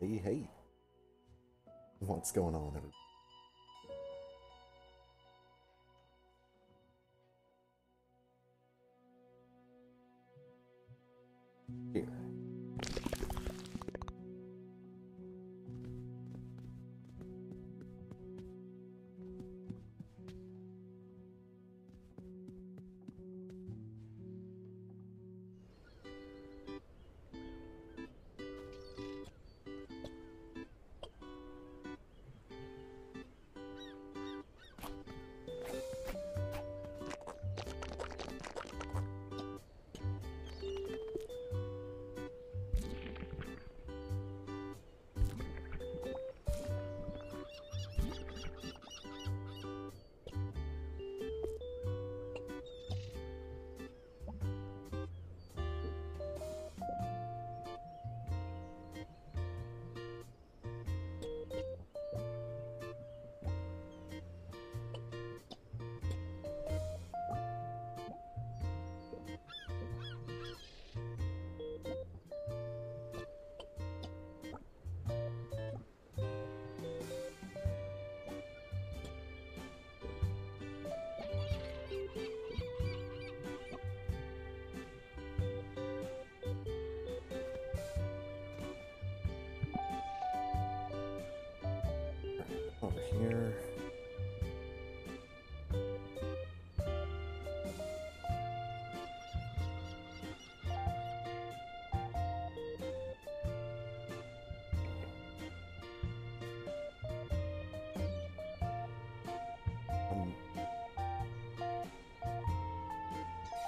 hey, hey. What's going on, everybody?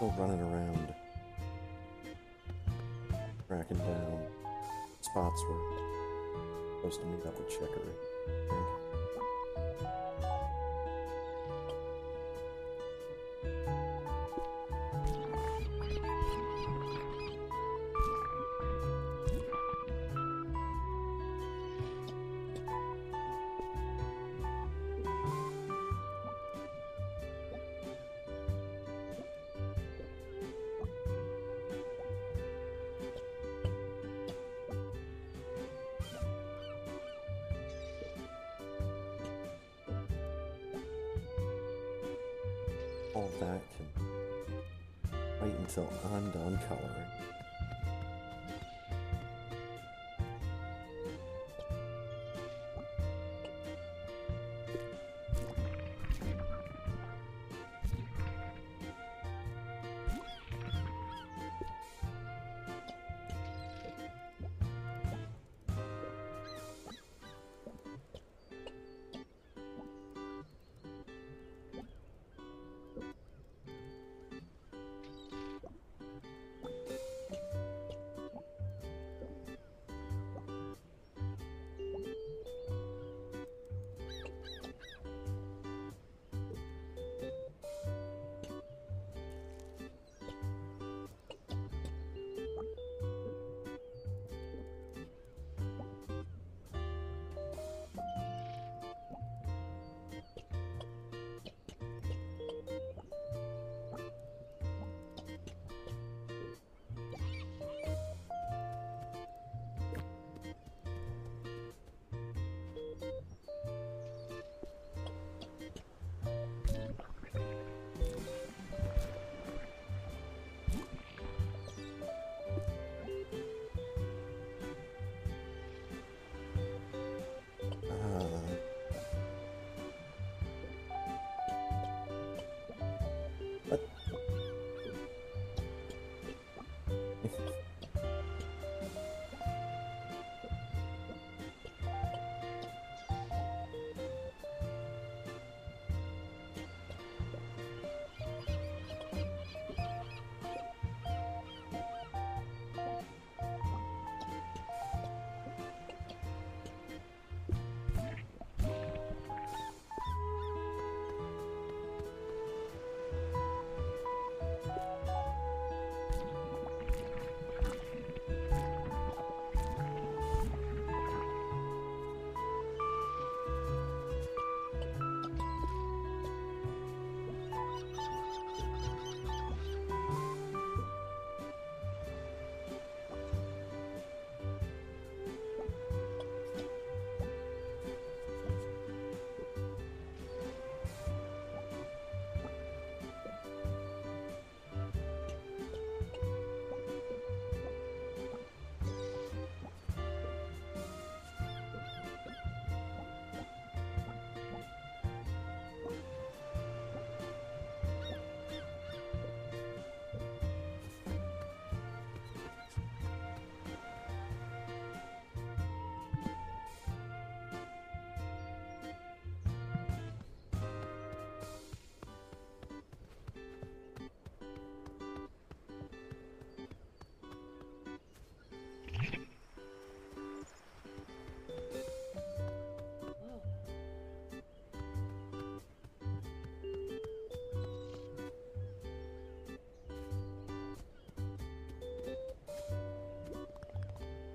Still running around, tracking down spots where supposed to meet up with Chicory. All that can wait until I'm done coloring.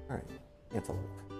Alright, antelope.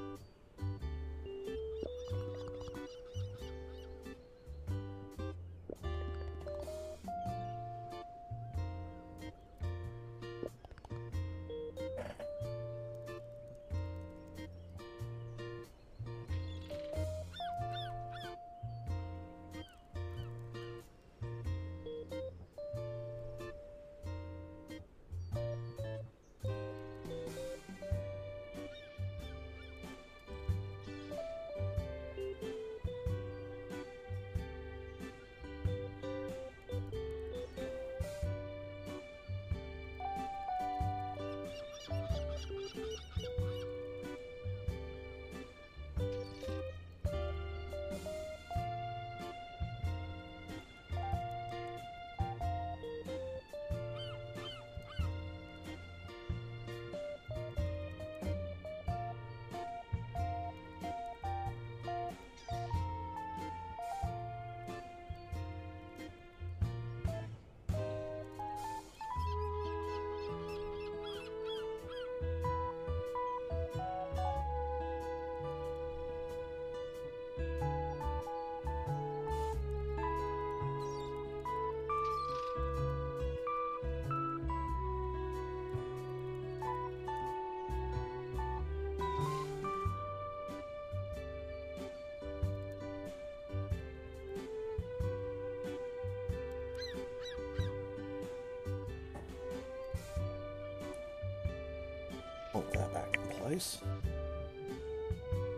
Put that back in place.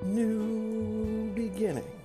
New beginning.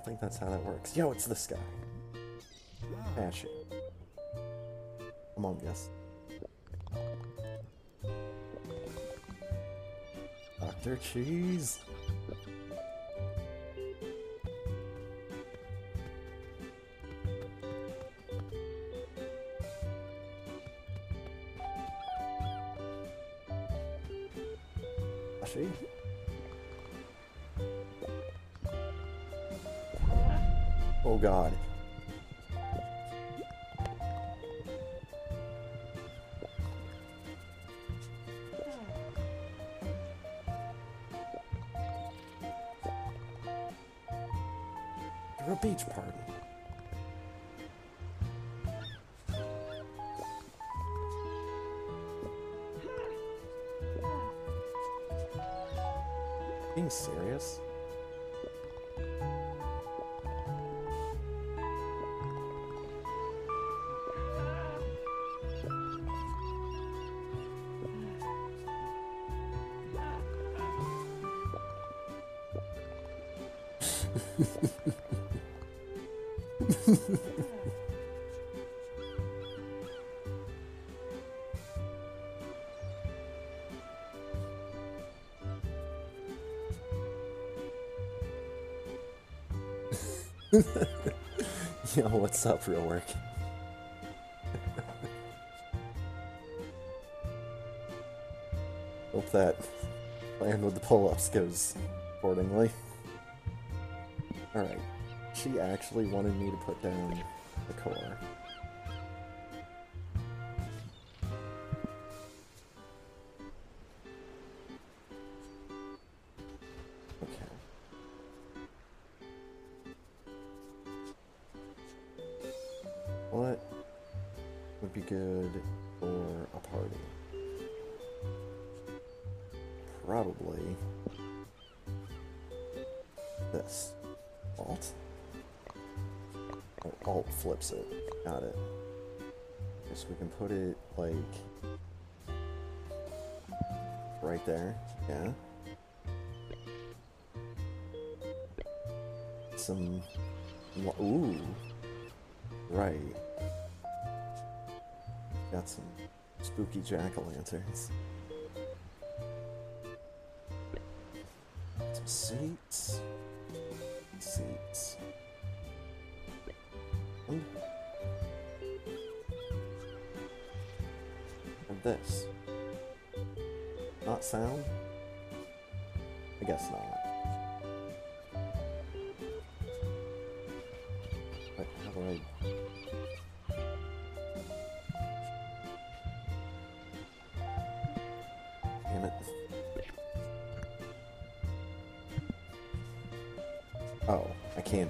Don't think that's how that works. Yo, it's this guy. Ashy. Ah, Among Us. Dr. Cheese. Being serious? What's up, real work? Hope that plan with the pull-ups goes accordingly. Alright. She actually wanted me to put down the core. Spooky jack-o'-lanterns. Some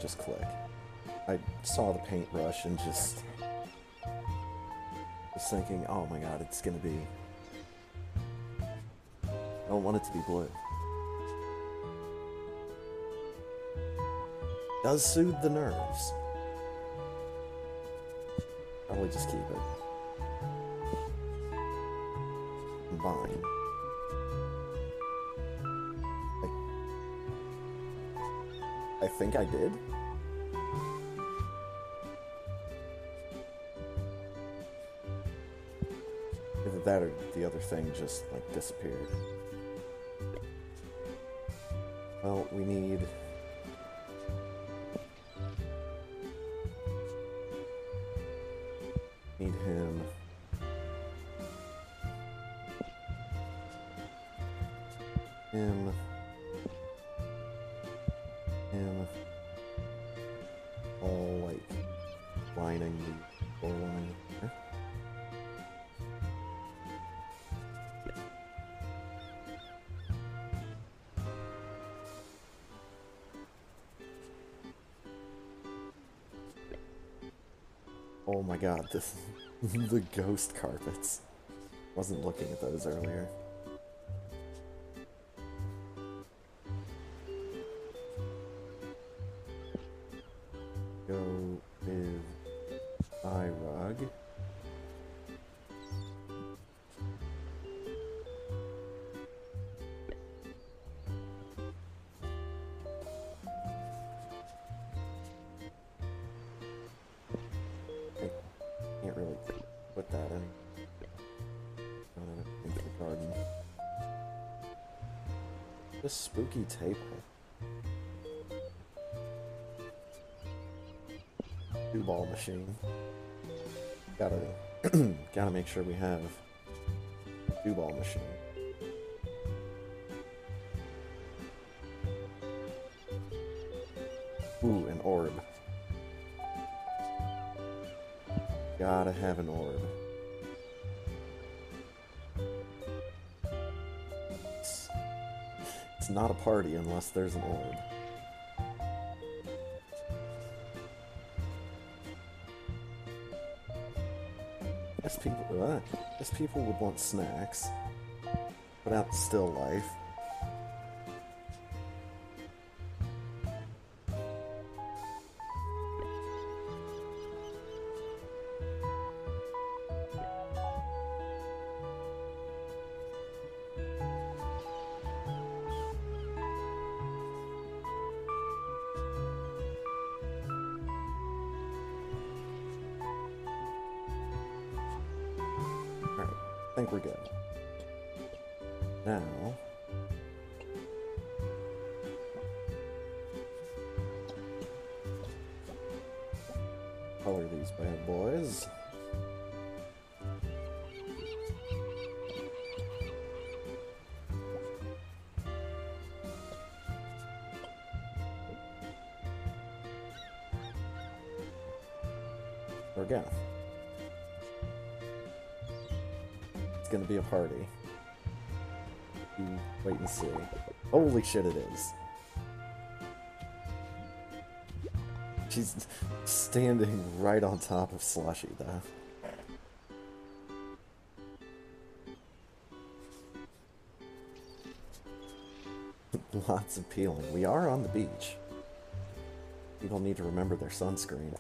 just click. I saw the paintbrush and just was thinking, oh my god, it's gonna be. I don't want it to be blue. Does soothe the nerves. Probably just keep it. Think I did. Either that or the other thing just like disappeared. Well, we need need Oh my god, this the ghost carpets. Wasn't looking at those earlier. Gotta make sure we have two ball machine. Ooh, an orb. Gotta have an orb. It's, it's not a party unless there's an orb. Guess people would want snacks. Put out still life. shit it is. She's standing right on top of Slushy. though. Lots of peeling. We are on the beach. People need to remember their sunscreen.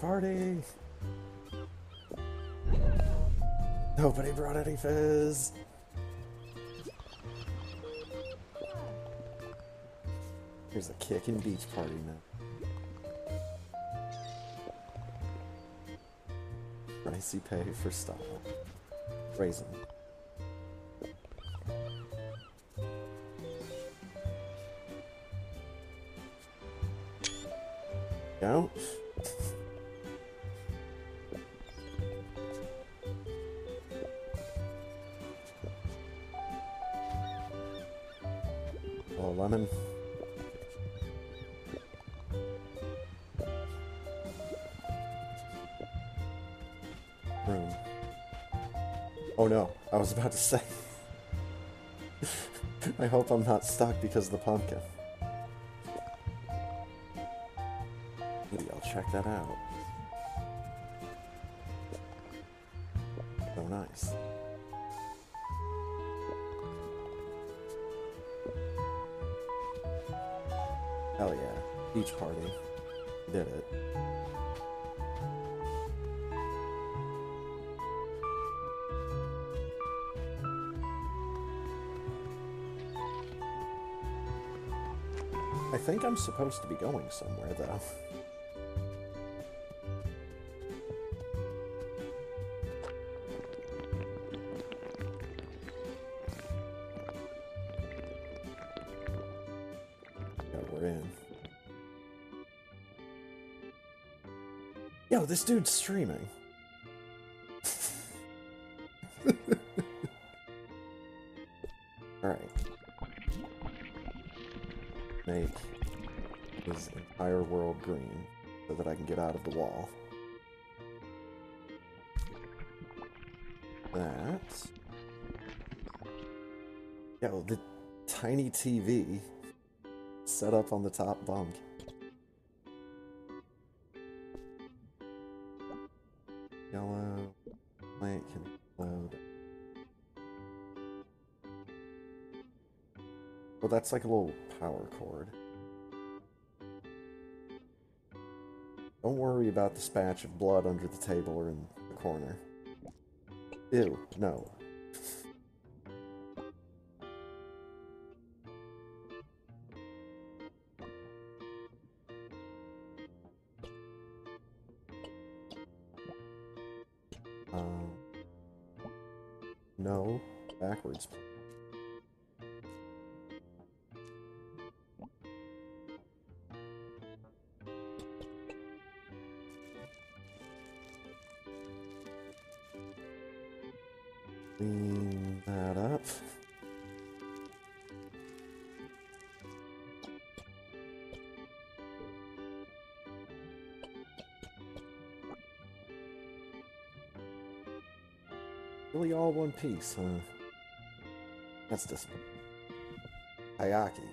Party! Nobody brought any fizz! Here's a kicking beach party now. Pricey pay for style. Raisin. Room. Oh no, I was about to say. I hope I'm not stuck because of the pumpkin. Maybe I'll check that out. So nice. Hell yeah. Beach party. Did it. Think I'm supposed to be going somewhere, though. We're in. Yo, this dude's streaming. Of the wall. That. Yo, the tiny TV set up on the top bunk. Yellow plant can explode. Well, that's like a little power cord. Worry about the spatch of blood under the table or in the corner. Ew, no. All one piece, huh? That's disappointing. Hayaki.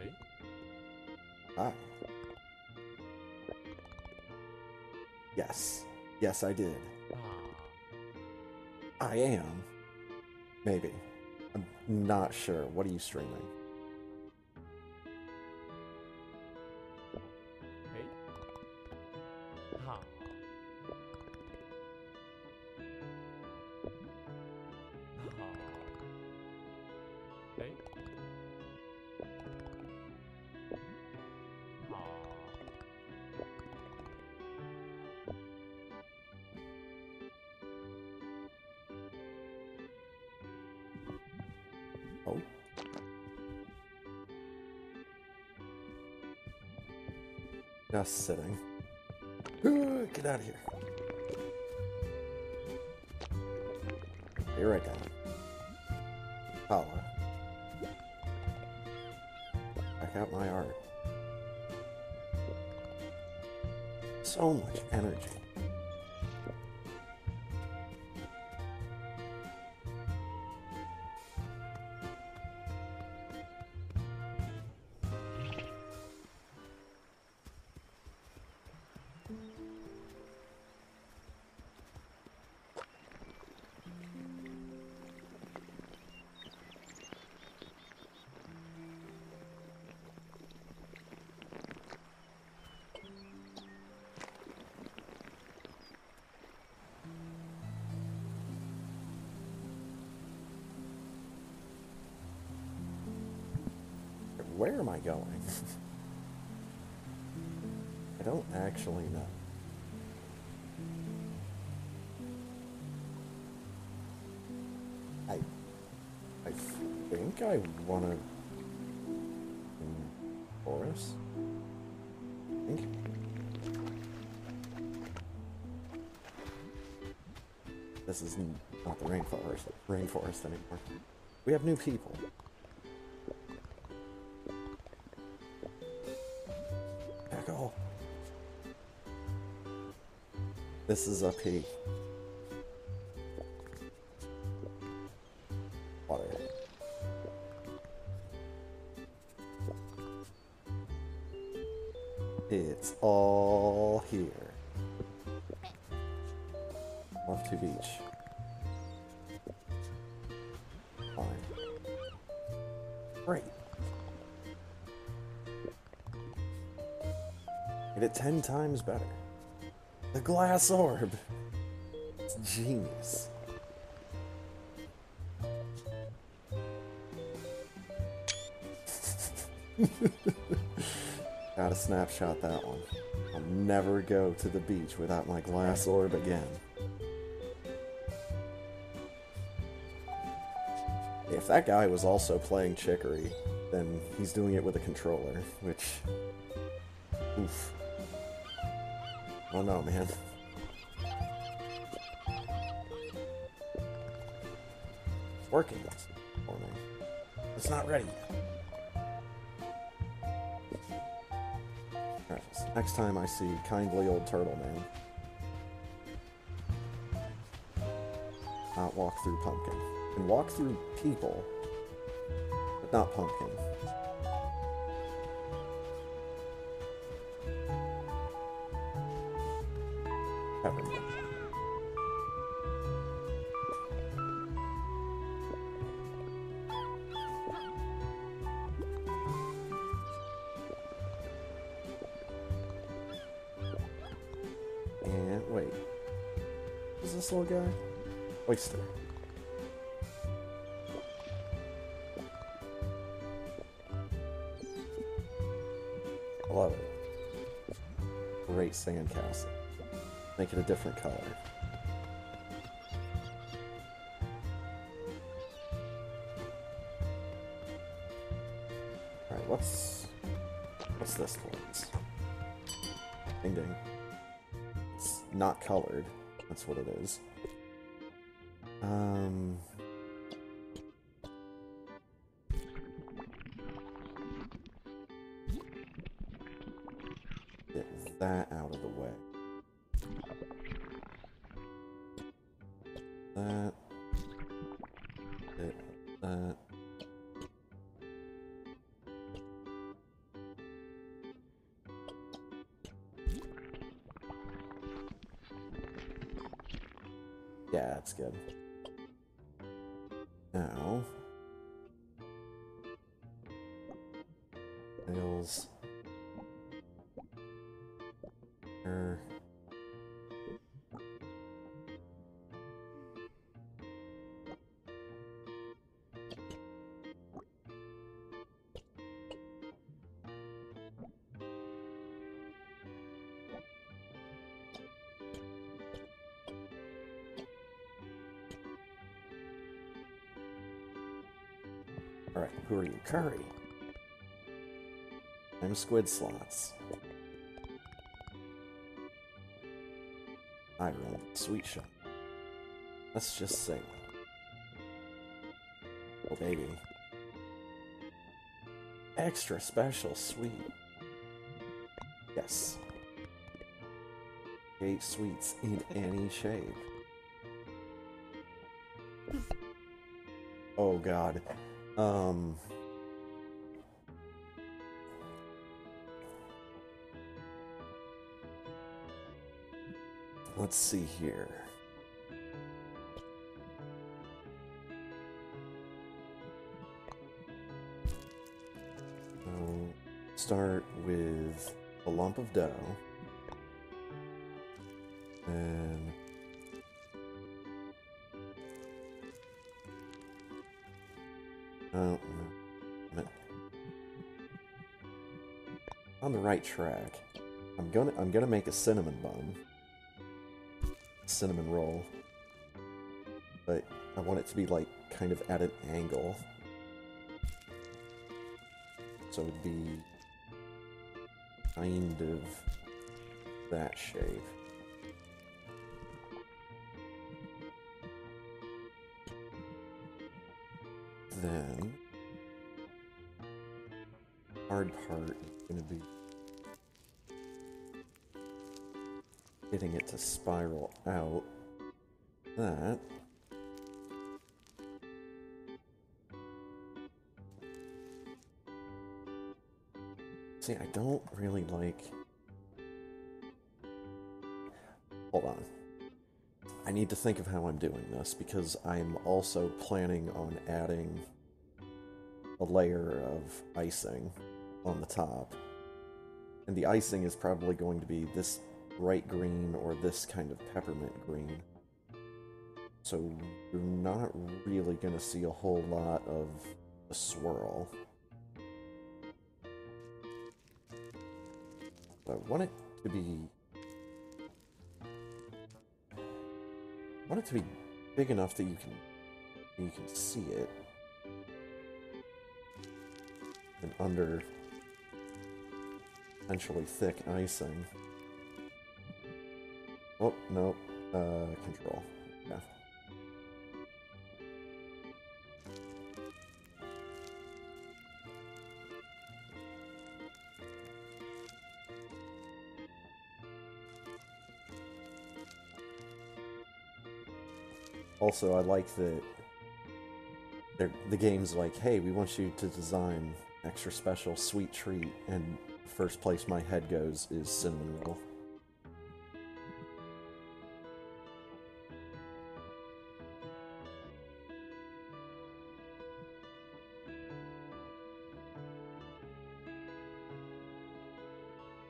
Hey? Hi. Yes. Yes, I did. Ah. I am. Maybe. I'm not sure. What are you streaming? Just sitting. Get out of here. Be right down. Paula. Back out my art. So much energy. This is not the rainforest rainforest anymore. We have new people. Echo. This is a peak. To beach. Fine. Great. Made it ten times better. The glass orb. It's genius. Gotta snapshot that one. I'll never go to the beach without my glass orb again. If that guy was also playing Chicory, then he's doing it with a controller, which. Oof. Oh no, man. It's working. It's not ready yet. Alright, so next time I see kindly old turtle man, not walk through pumpkin. And walk through people, but not pumpkin. Make it a different color. Alright, what's what's this place? Ding ding. It's not colored. That's what it is. Um get that out of the way. Alright, who are you? Curry. I'm squid slots. I run sweet shot. Let's just say Oh baby. Extra special sweet. Yes. Eight sweets in any shape. Oh god. Um Let's see here. Um, start with a lump of dough. Right track. I'm gonna I'm gonna make a cinnamon bun. Cinnamon roll. But I want it to be like kind of at an angle. So it'd be kind of that shape. I don't really like. Hold on. I need to think of how I'm doing this because I'm also planning on adding a layer of icing on the top. And the icing is probably going to be this bright green or this kind of peppermint green. So you're not really going to see a whole lot of a swirl. Want it to be. Want it to be big enough that you can you can see it. And under potentially thick icing. Oh no, uh, control. Yeah. Also, I like that the game's like, hey, we want you to design extra special sweet treat, and first place my head goes is cinnamon roll.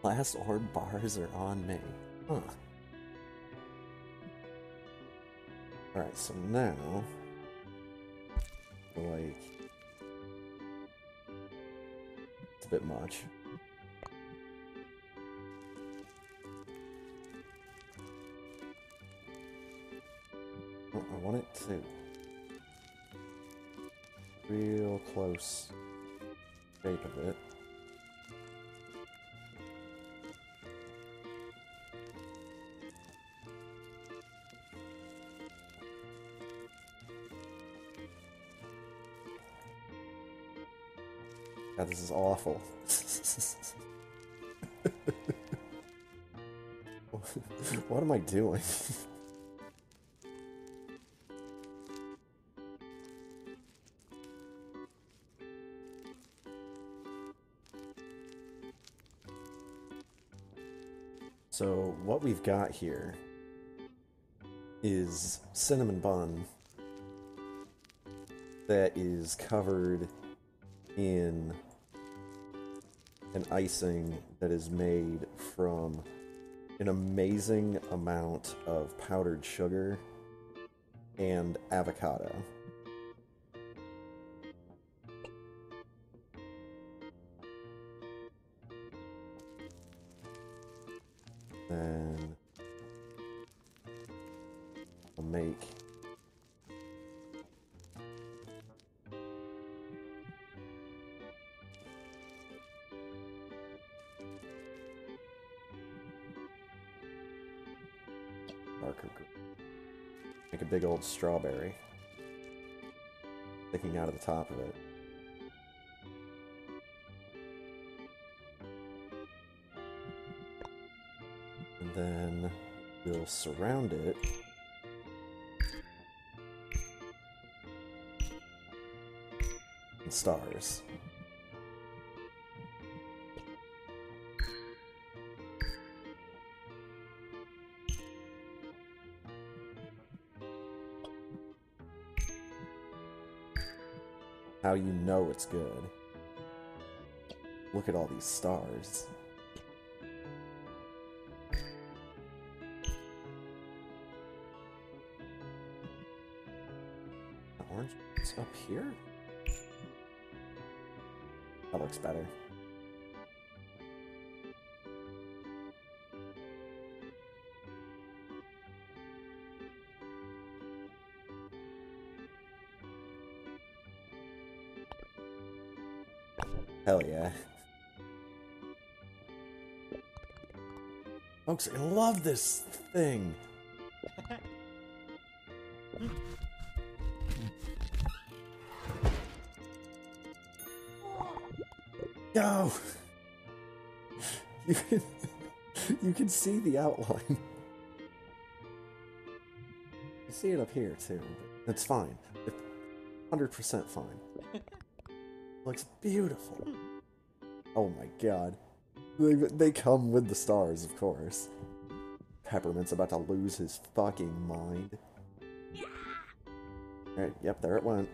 Last orb bars are on me. Huh. Alright, so now. Like. It's a bit much. Oh, I want it to. Real close shape of it. This is awful. what am I doing? so, what we've got here is cinnamon bun that is covered in icing that is made from an amazing amount of powdered sugar and avocado. Old strawberry sticking out of the top of it. And then we'll surround it stars. You know it's good. Look at all these stars. The orange is up here? That looks better. Hell yeah. Folks, I love this thing. Go! You can, you can see the outline. You see it up here too. It's fine. It's 100% fine. Looks beautiful. Hmm. Oh my god. They, they come with the stars, of course. Peppermint's about to lose his fucking mind. Alright, yep, there it went.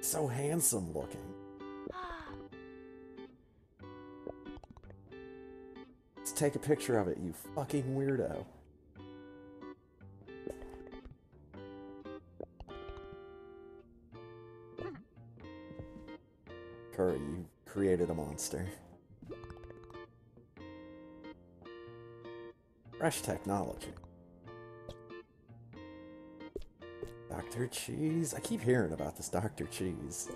so handsome looking. Let's take a picture of it, you fucking weirdo. Created a monster. Fresh technology. Dr. Cheese? I keep hearing about this Dr. Cheese.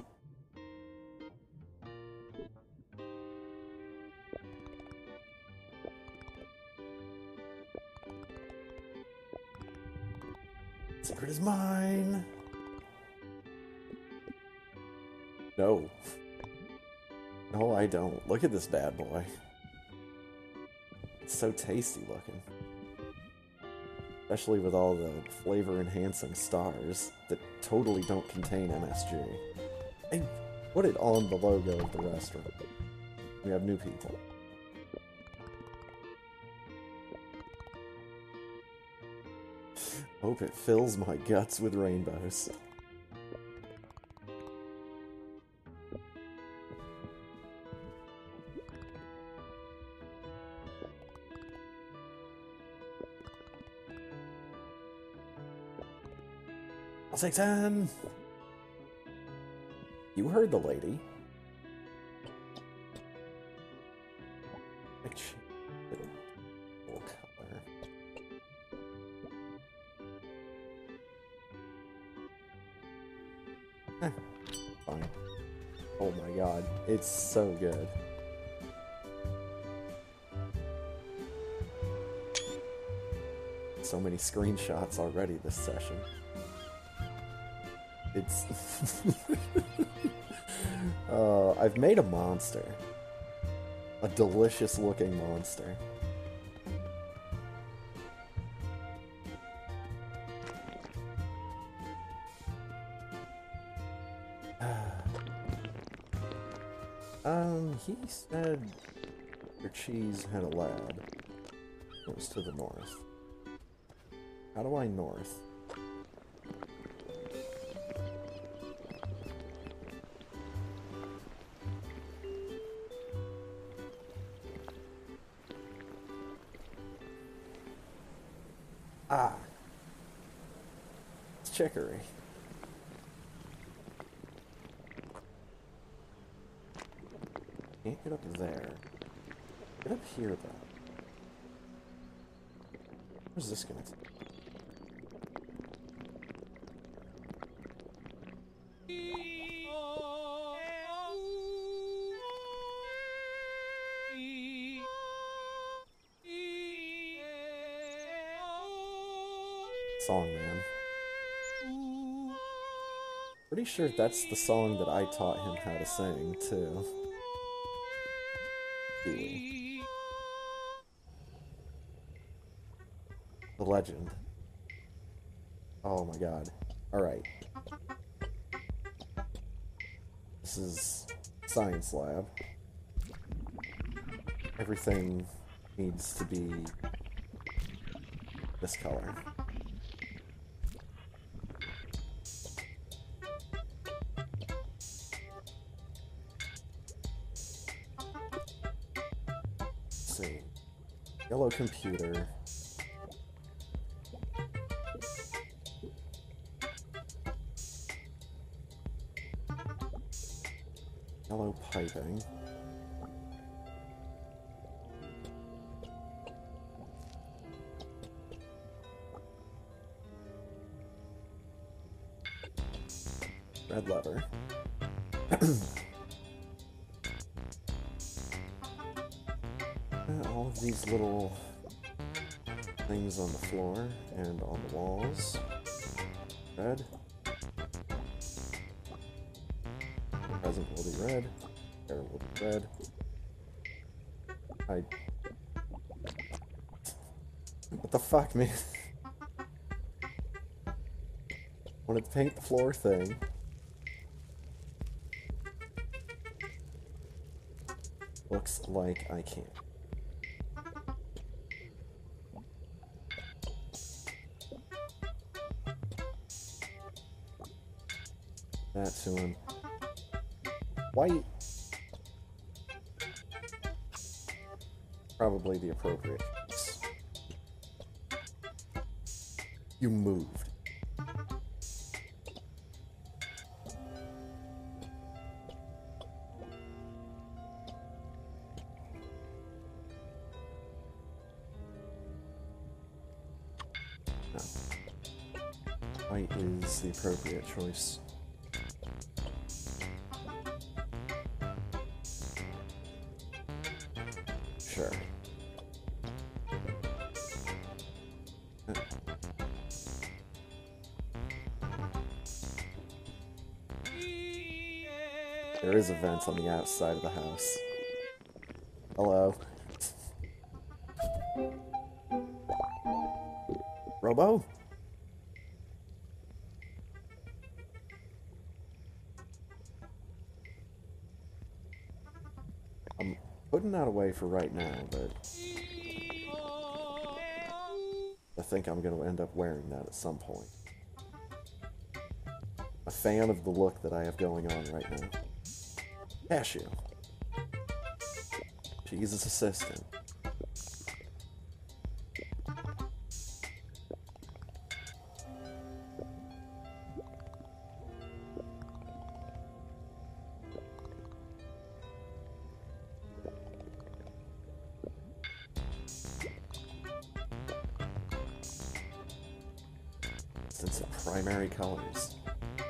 Look at this bad boy. It's so tasty looking. Especially with all the flavor enhancing stars that totally don't contain MSG. And put it on the logo of the restaurant. We have new people. Hope it fills my guts with rainbows. I'll take 10. You heard the lady. Like she- little- little color. Fine. Oh my god, it's so good. So many screenshots already this session. It's. uh, I've made a monster. A delicious looking monster. um, he said your cheese had a lab. It was to the north. How do I north? Song, man. Pretty sure that's the song that I taught him how to sing, too. The legend. Oh my god. Alright. This is science lab. Everything needs to be this color. Computer. Floor and on the walls. Red. The present will be red. Air will be red. I. What the fuck, man? Wanted to paint the floor thing. Looks like I can't. White. Probably the appropriate. You moved. White is the appropriate choice. Vent on the outside of the house. Hello. Robo? I'm putting that away for right now, but I think I'm going to end up wearing that at some point. A fan of the look that I have going on right now. Cashew. Cheese's assistant. Since primary colors.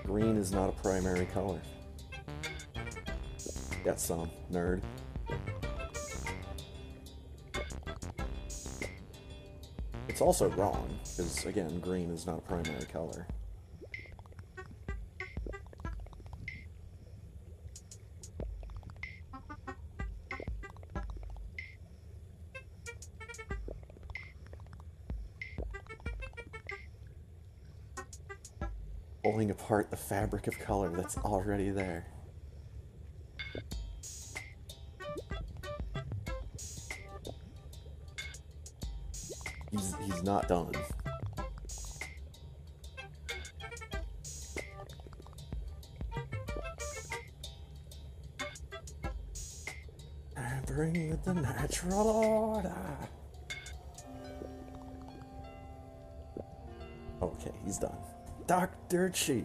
Green is not a primary color. Got some, nerd. It's also wrong, because again, green is not a primary color. Pulling apart the fabric of color that's already there. Order. Okay, he's done. Dr. Cheese.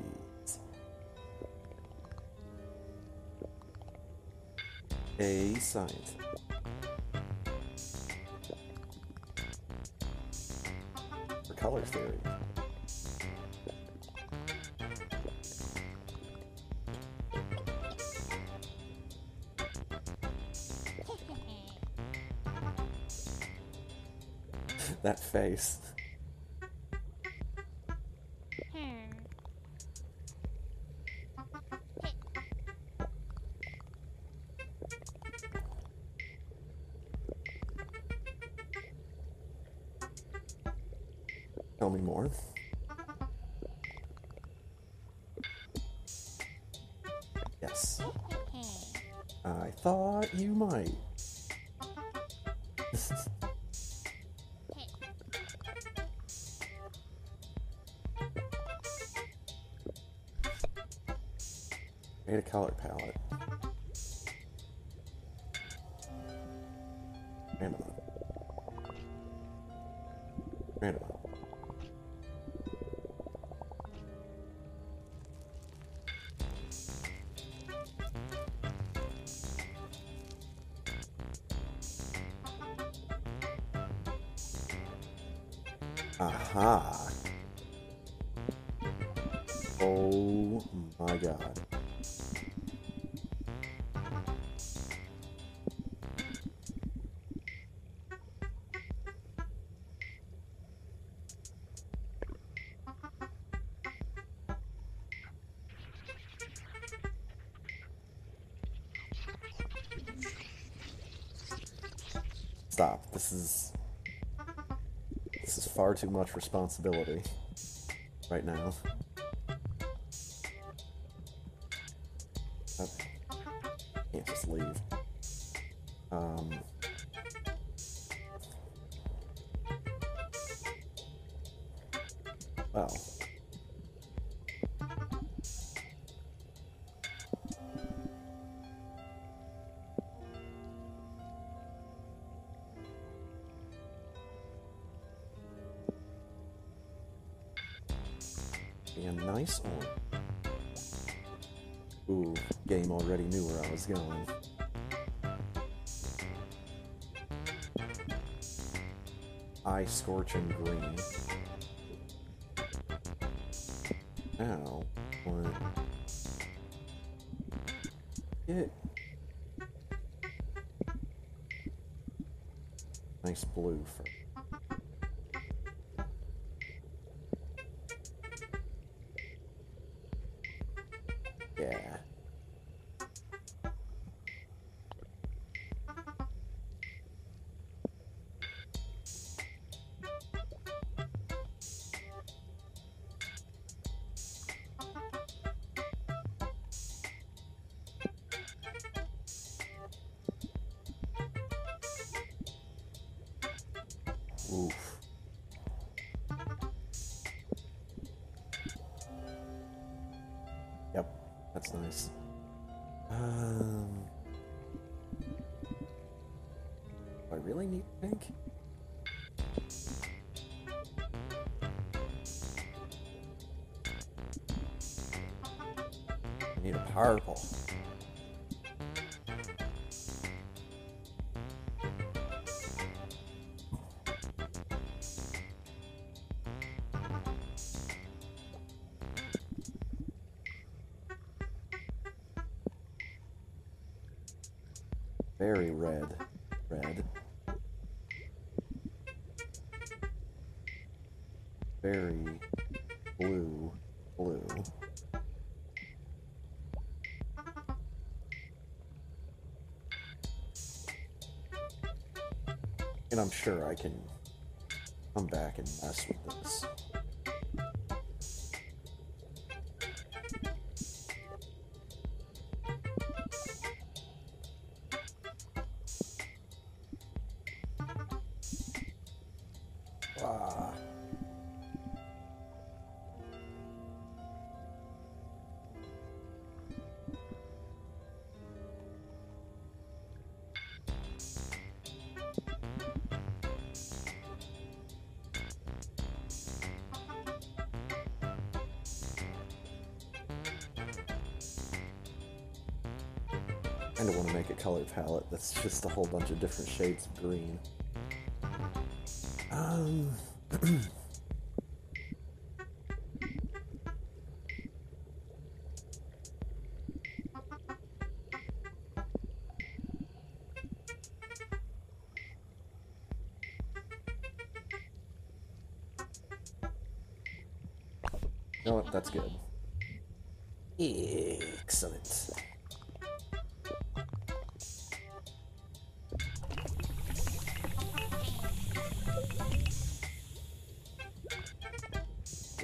A scientist. This is this is far too much responsibility right now. Nice. Ooh, game already knew where I was going. Eye scorching green. Ow. What? Get. Nice blue for. Purple. Sure I can come back and mess with this. That's just a whole bunch of different shades of green. Um.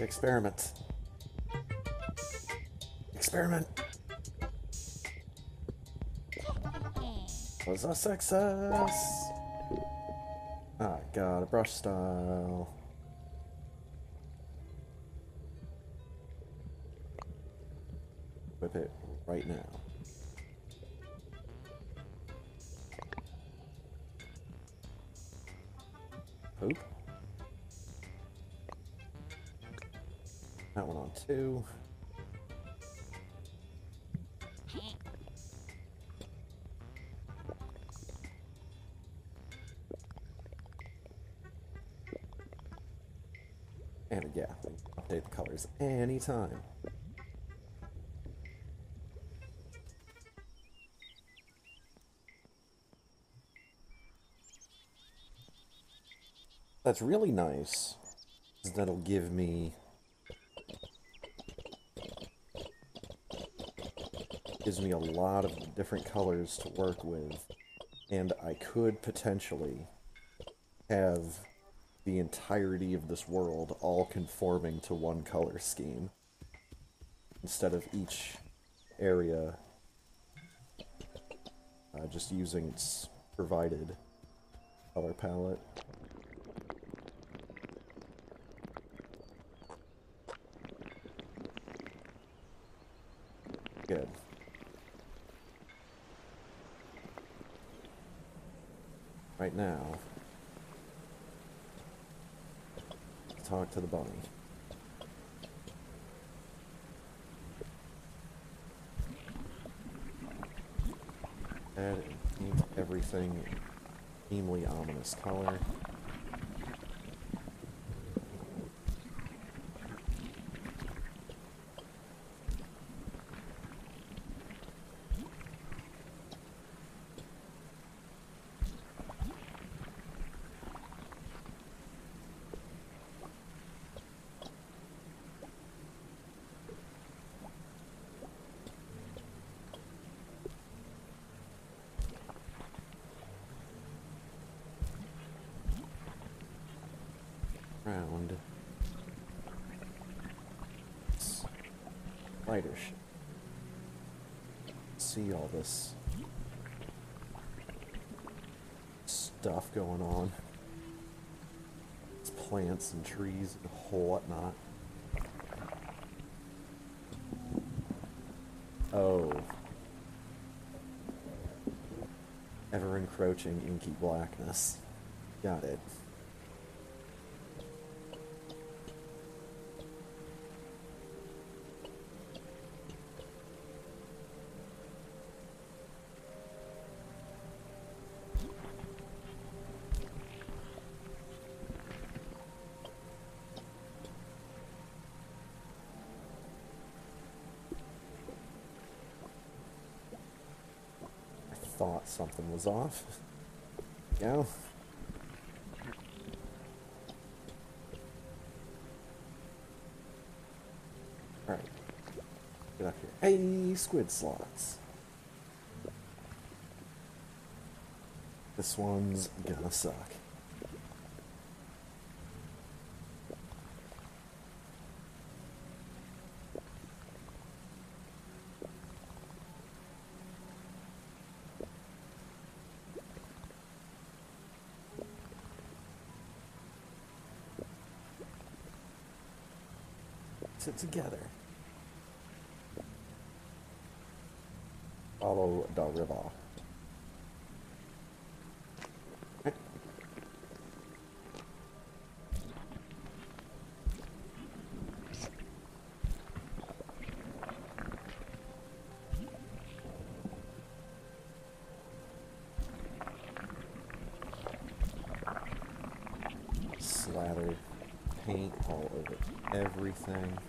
Experiment. Experiment. Was a success. I got a brush style. And yeah, update the colors anytime. That's really nice. That'll give me gives me a lot of different colors to work with, and I could potentially have the entirety of this world all conforming to one color scheme instead of each area uh, just using its provided color palette. Good. Right now, talk to the bunny. Add and paint everything extremely ominous color. Round. Lighter See all this stuff going on. It's plants and trees and whatnot. Oh. Ever encroaching inky blackness. Got it. Something was off. Yeah. Alright. Get up here. Hey, squid slots. This one's gonna suck. Sit together. Follow the river. Paint all over everything.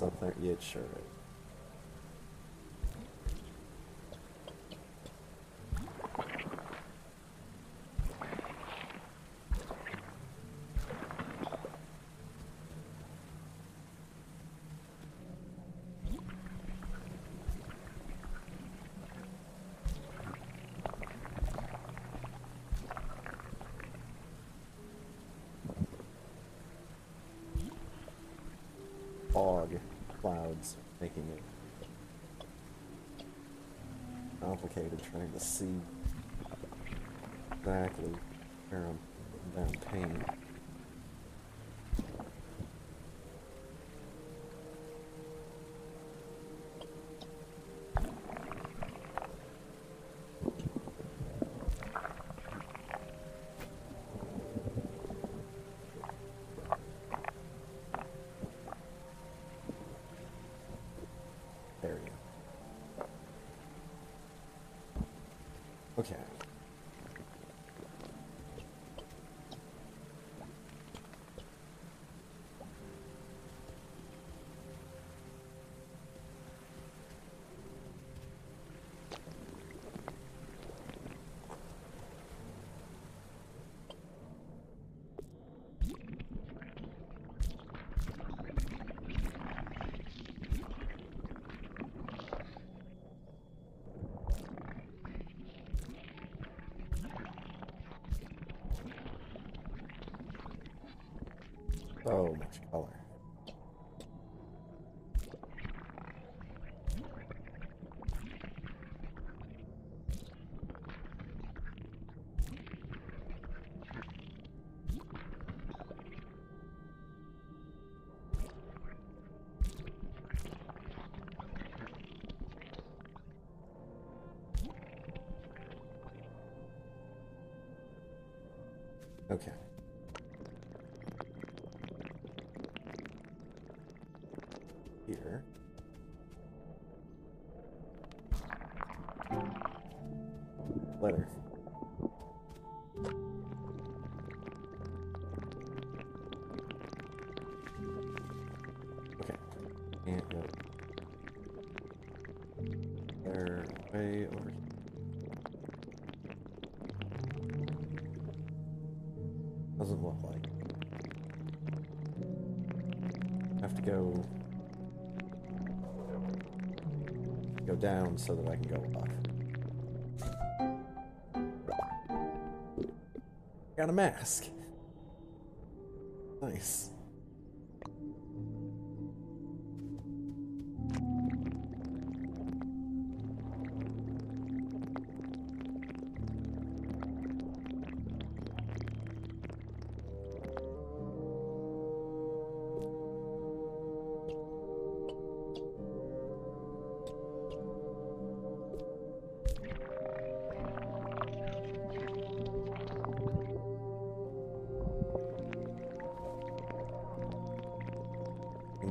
Up yeah, sure. fog clouds making it complicated trying to see exactly where I'm paint. There go. Okay. So much color. Okay. Here. Letter. Okay. And uh, go. There, way over Doesn't look like. Have to go down so that I can go up. Got a mask.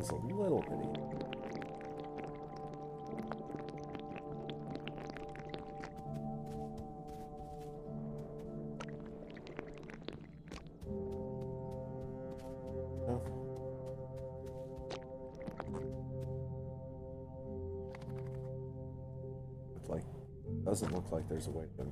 Things a little bitty. Doesn't look like there's a way to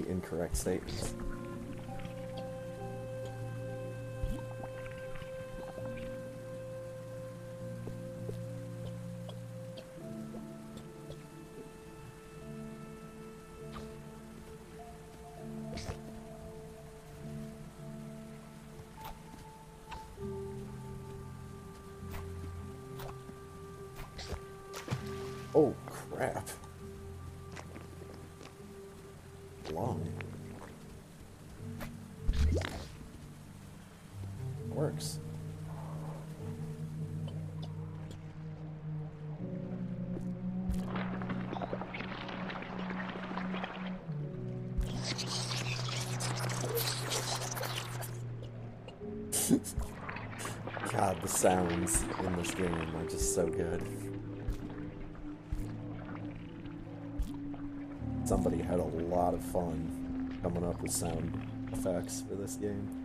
Incorrect statements. In this game are just so good. Somebody had a lot of fun coming up with sound effects for this game.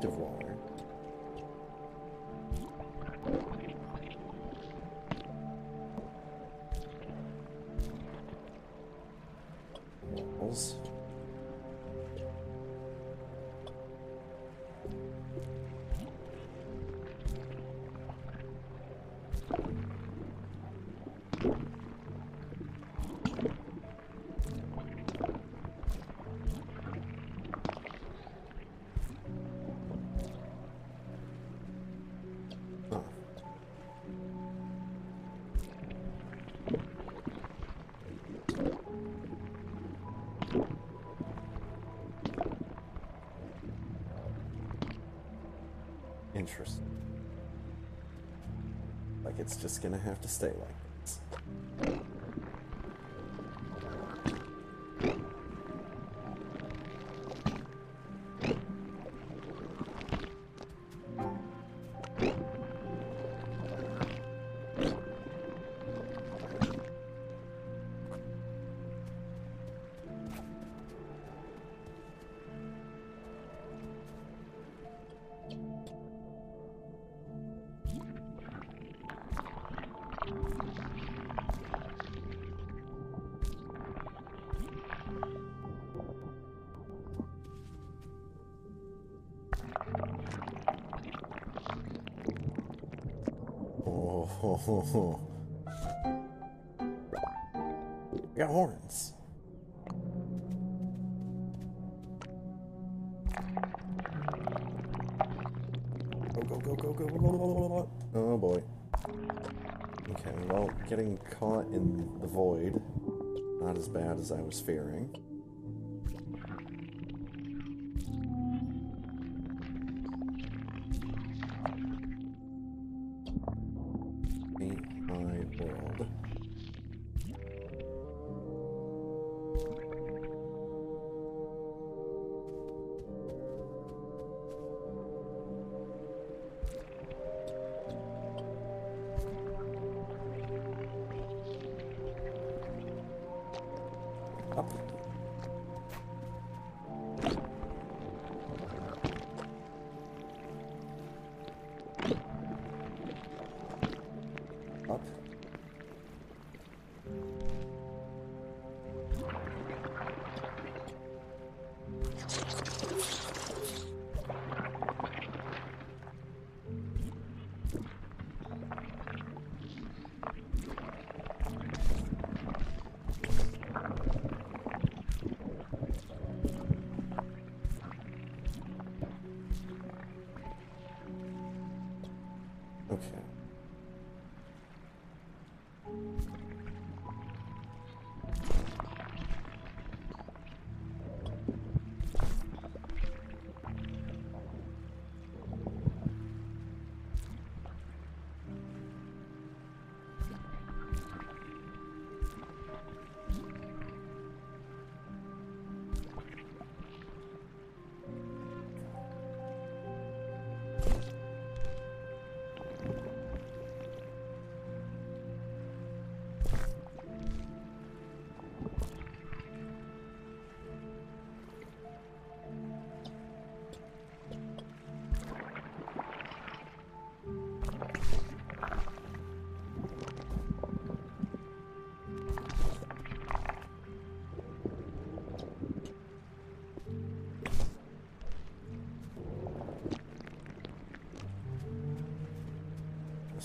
Radioactive water. Like it's just gonna have to stay like ho, ho, ho. We got horns. Oh boy. Okay, well, getting caught in the void, not as bad as I was fearing.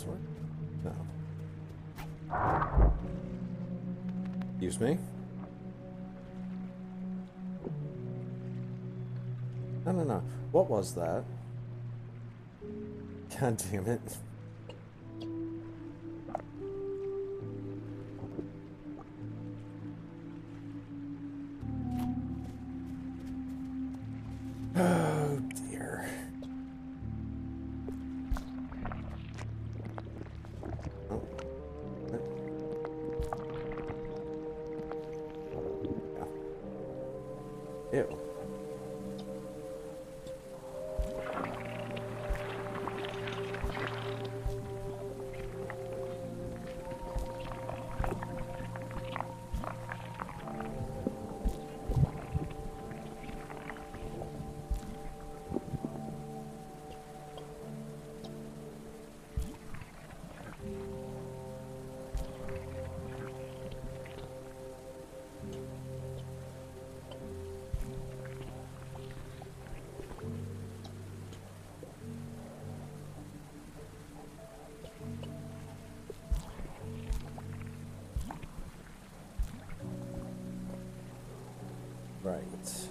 One? No. Excuse me? No, no, no. What was that? God damn it. Ew. Right.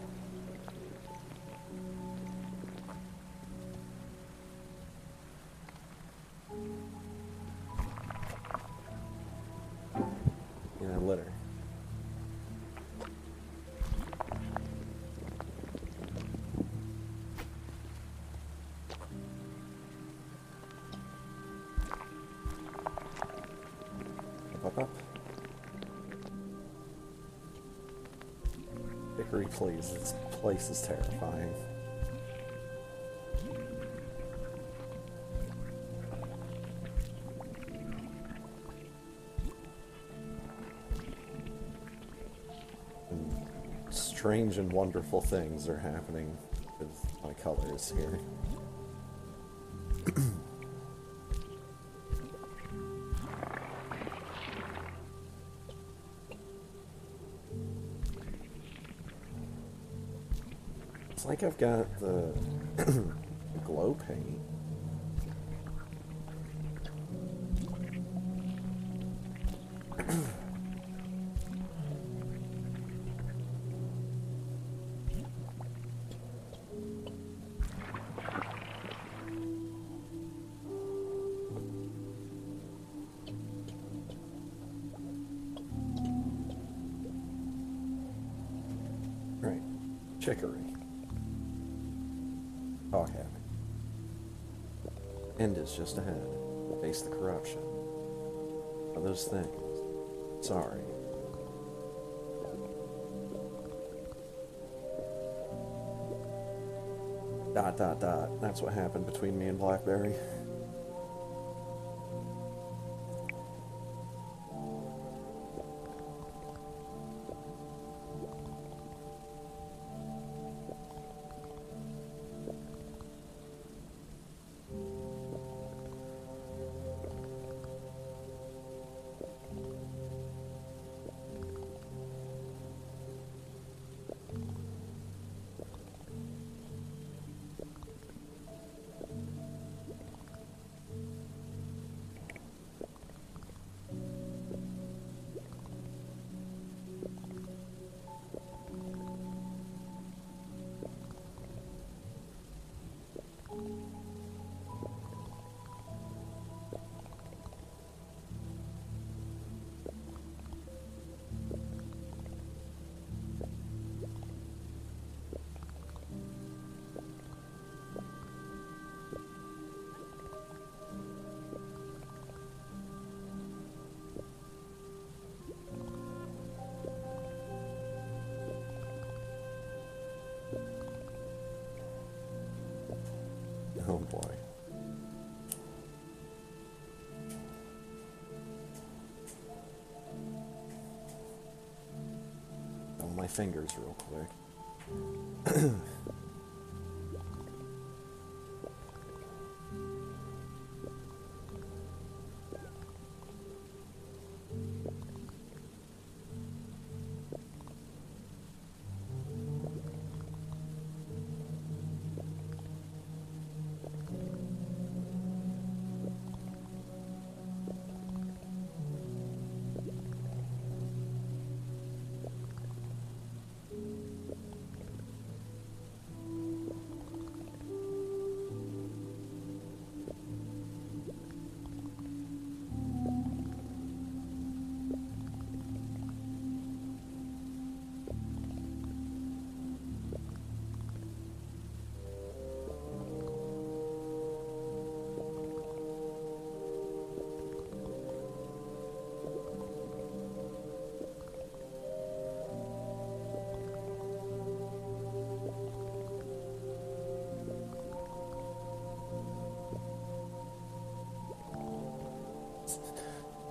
Chicory, please. This place is terrifying. And strange and wonderful things are happening with my colors here. Like I've got the just ahead. Face the corruption. Of those things. Sorry. Dot dot dot. That's what happened between me and Blackberry. My fingers real quick.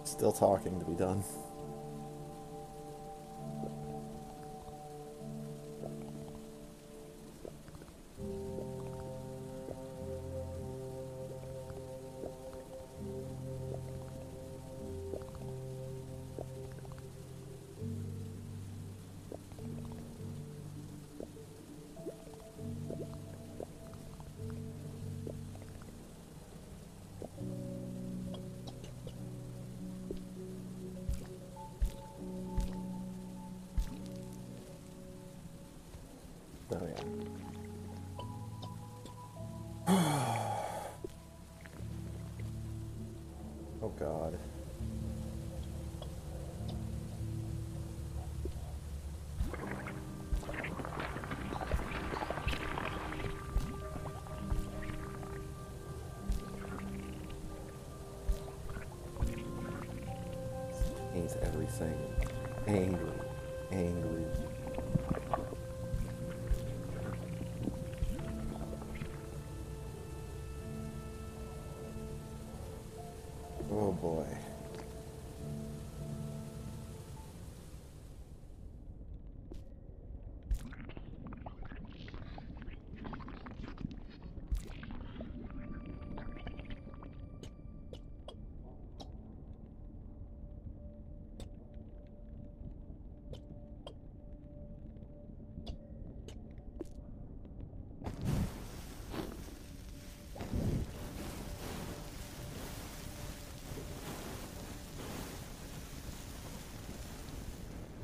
Still talking to be done. Angry, angry. Oh boy.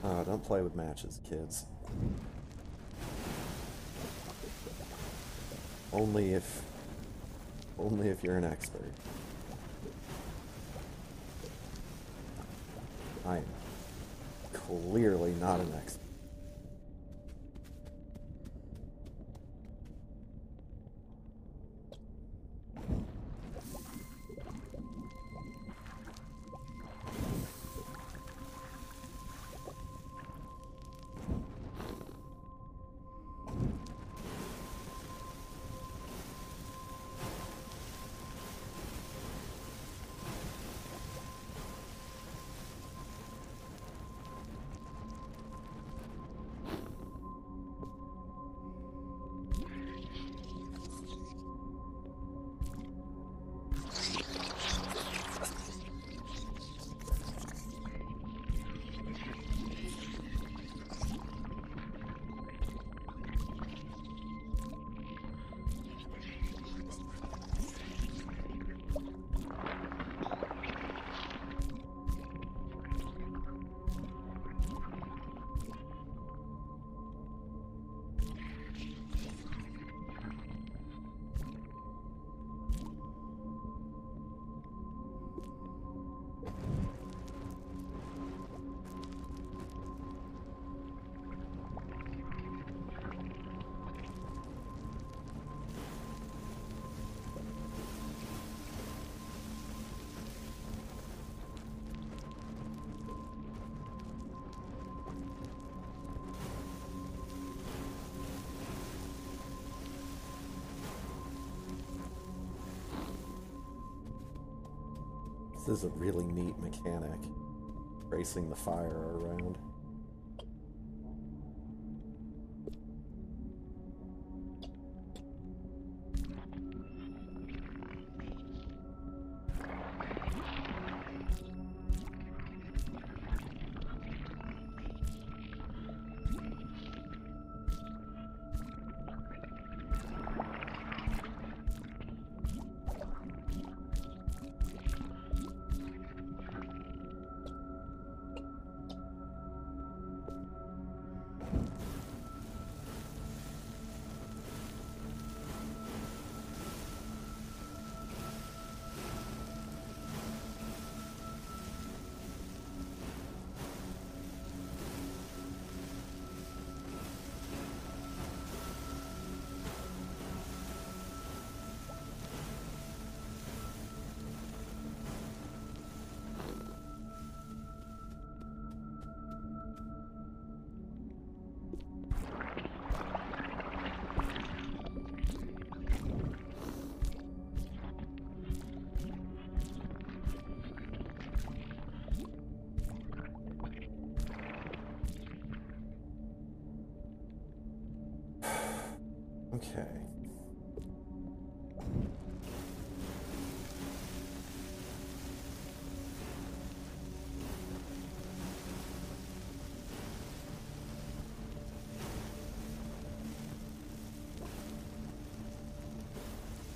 Uh, don't play with matches, kids. Only if, only if you're an expert. I am clearly not an expert. This is a really neat mechanic, tracing the fire around.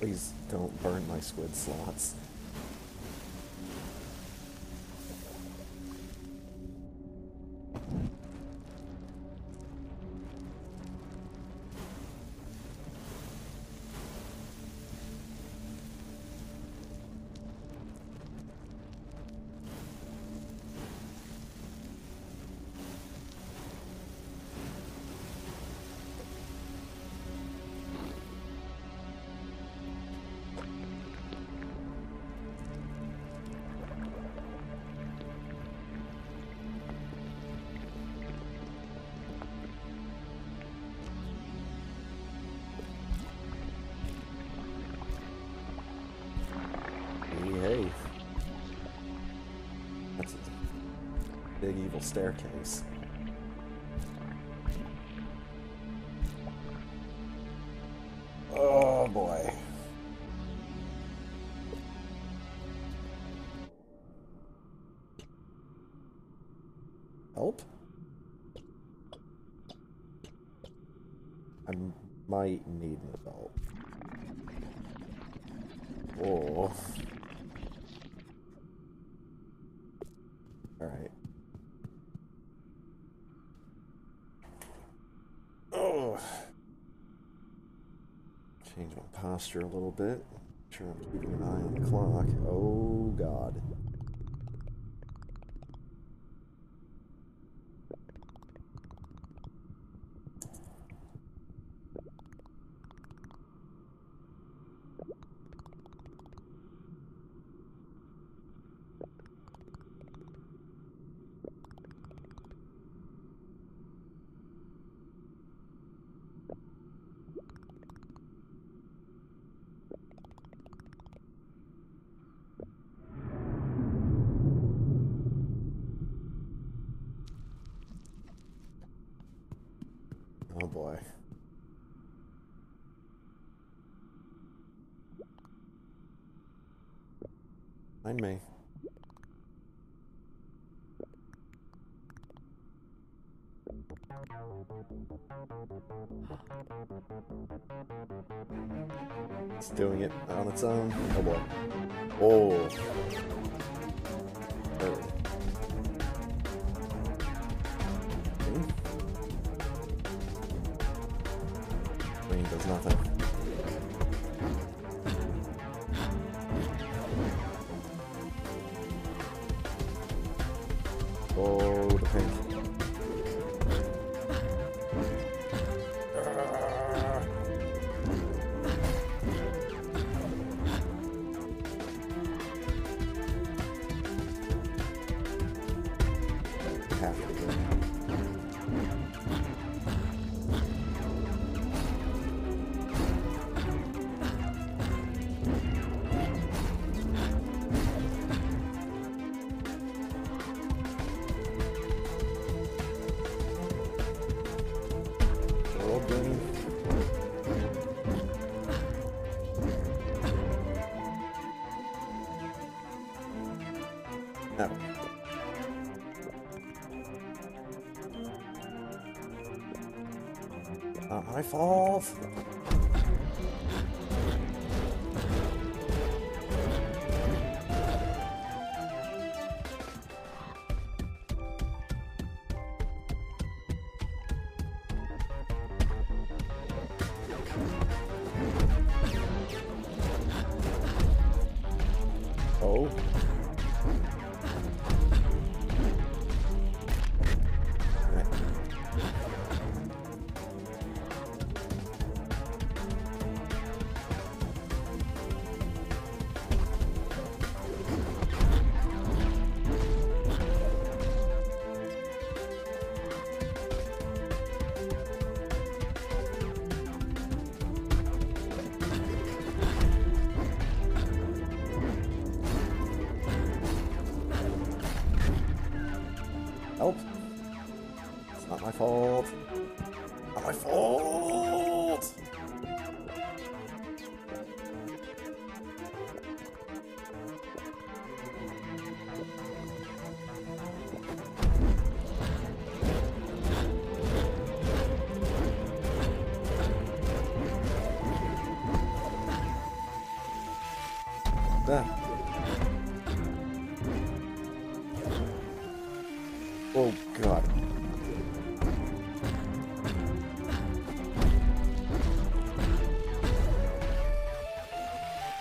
Please don't burn my squid slots. Big evil staircase. Posture a little bit. Make sure I'm keeping an eye on the clock. Oh god. Oh boy. It's doing it on its own. Oh boy. Oh.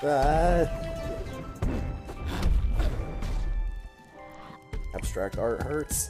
Ah. Abstract art hurts.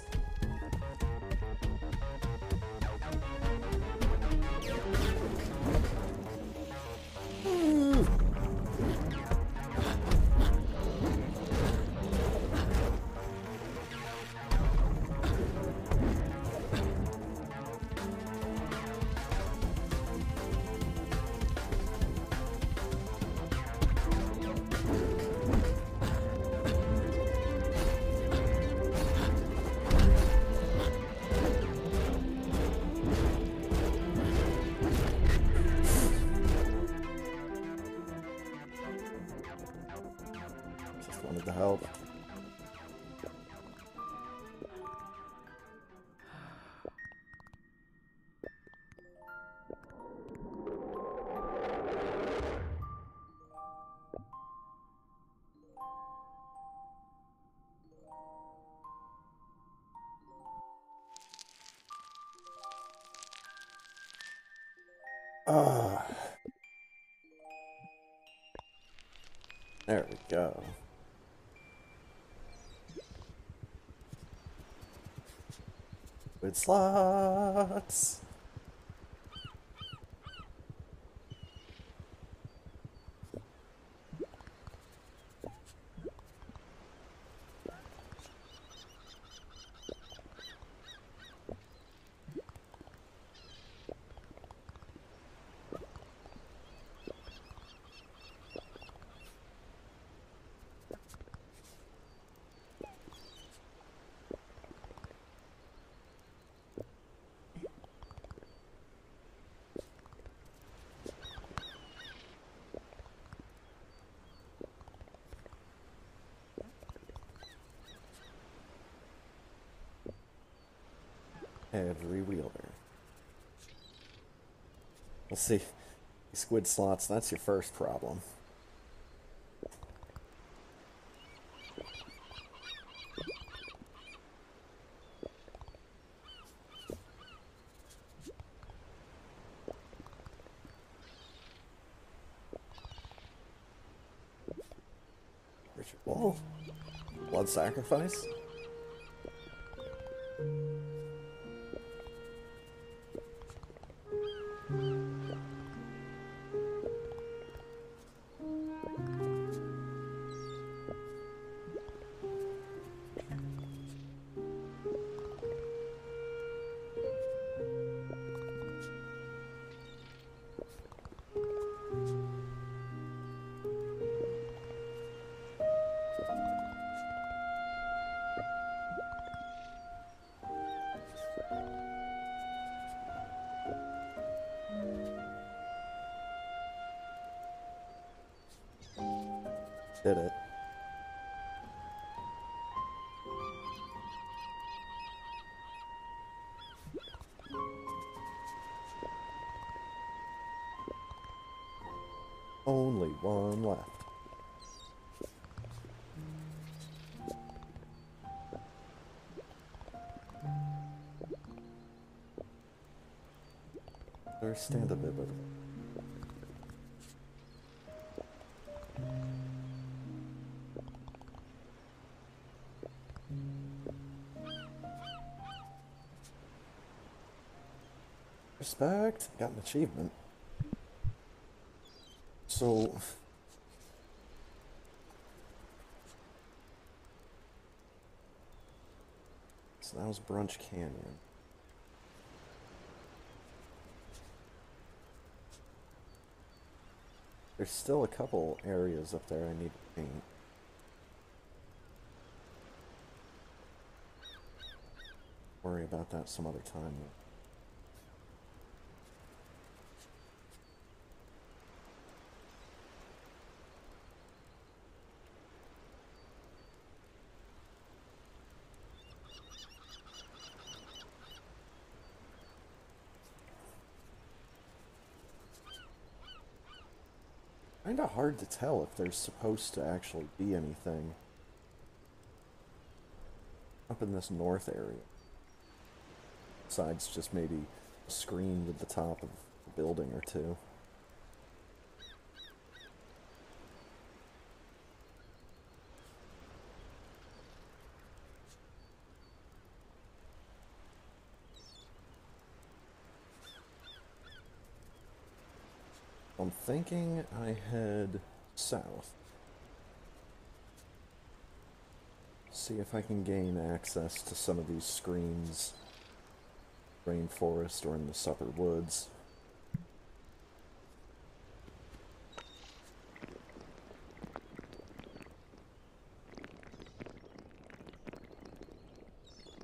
Go. With slots. Let's see. Squid slots, that's your first problem. Richard Ritual. Blood sacrifice? One left. Understand a bit better. Respect. Got an achievement. So. So that was Brunch Canyon. There's still a couple areas up there I need to paint. Worry about that some other time. Hard to tell if there's supposed to actually be anything up in this north area. Besides just maybe a screen with the top of a building or two. I'm thinking I head south. See if I can gain access to some of these screens. Rainforest or in the supper woods.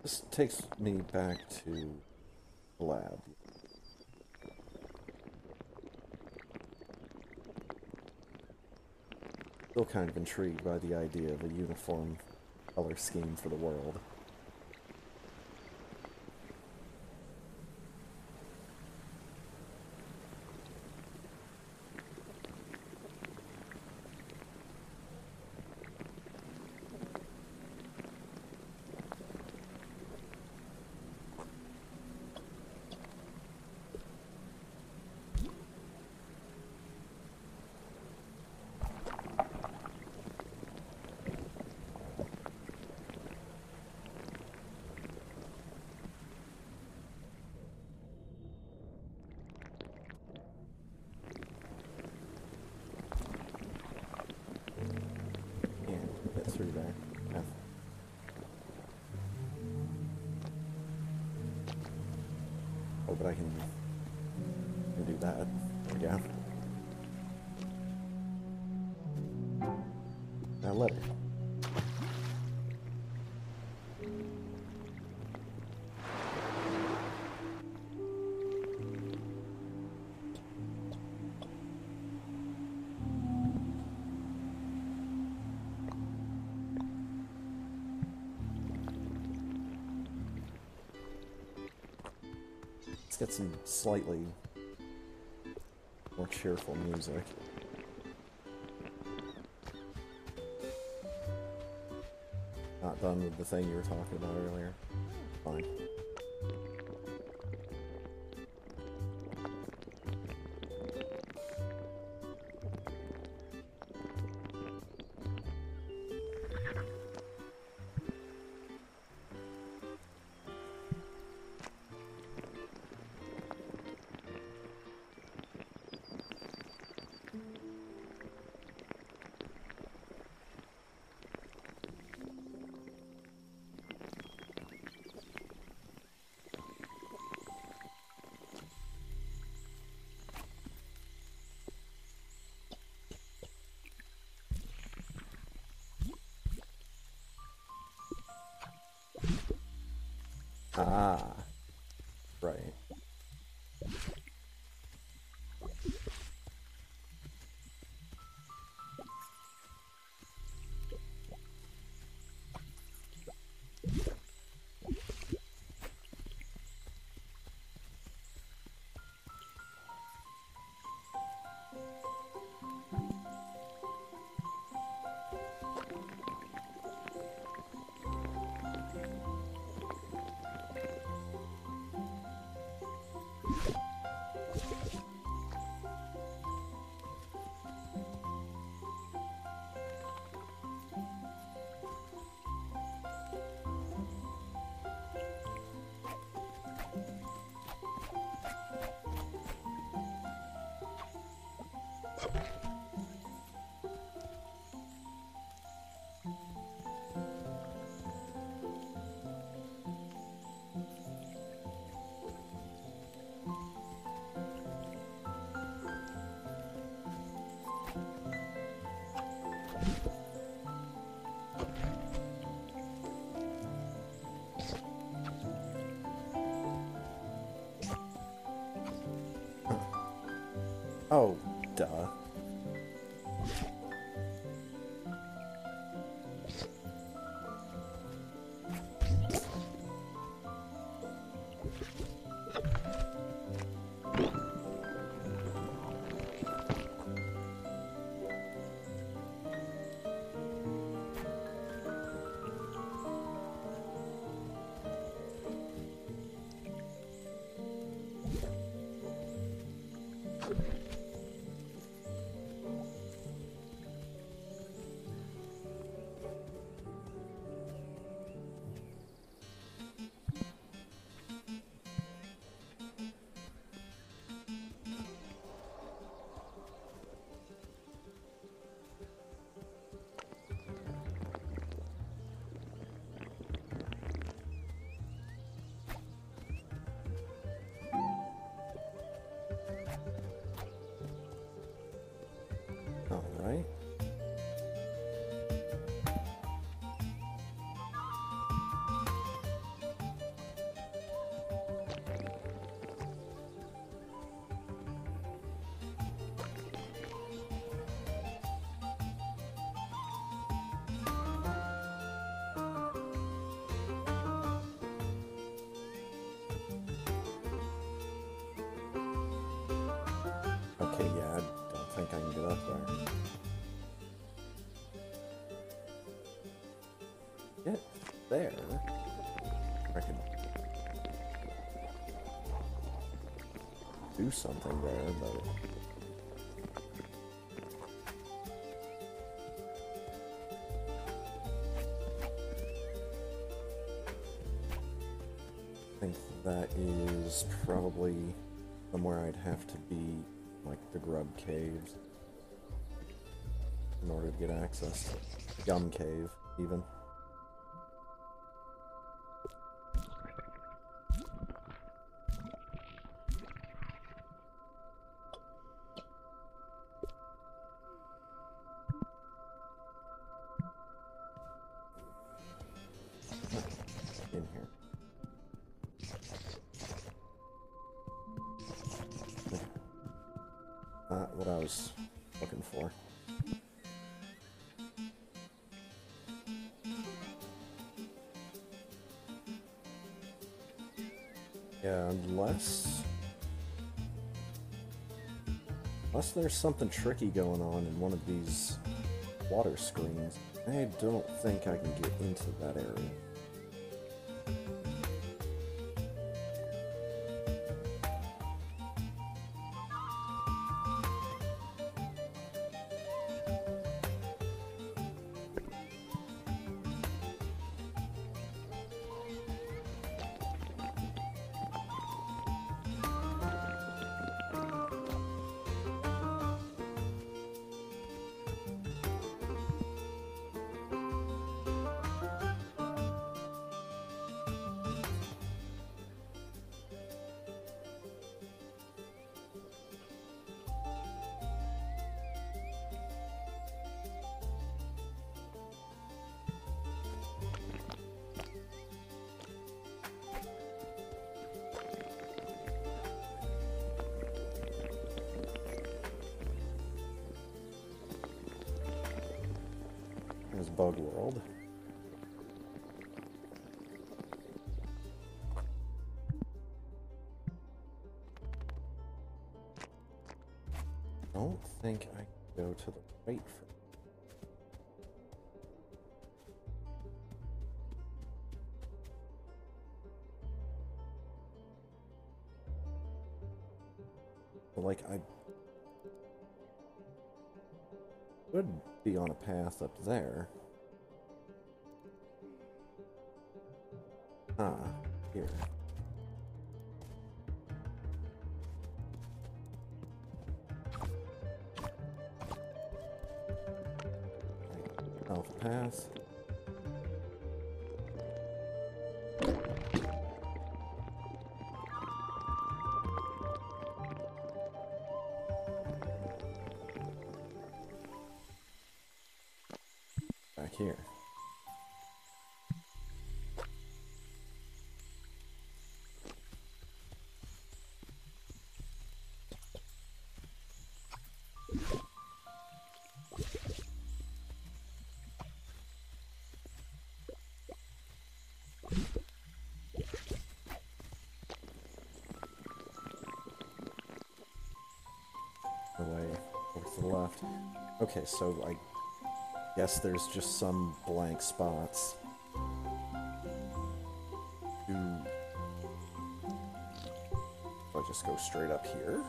This takes me back to the lab. Still kind of intrigued by the idea of a uniform color scheme for the world. Can, do that. Go. Now letter. Let's get some slightly more cheerful music. Not done with the thing you were talking about earlier. Duh. All there. I can do something there, but I think that is probably somewhere I'd have to be, like the Grub Caves, in order to get access. To Gum Cave, even. Unless there's something tricky going on in one of these water screens, I don't think I can get into that area. But, like I could be on a path up there. Ah, here. Okay, so I guess there's just some blank spots. Do I just go straight up here?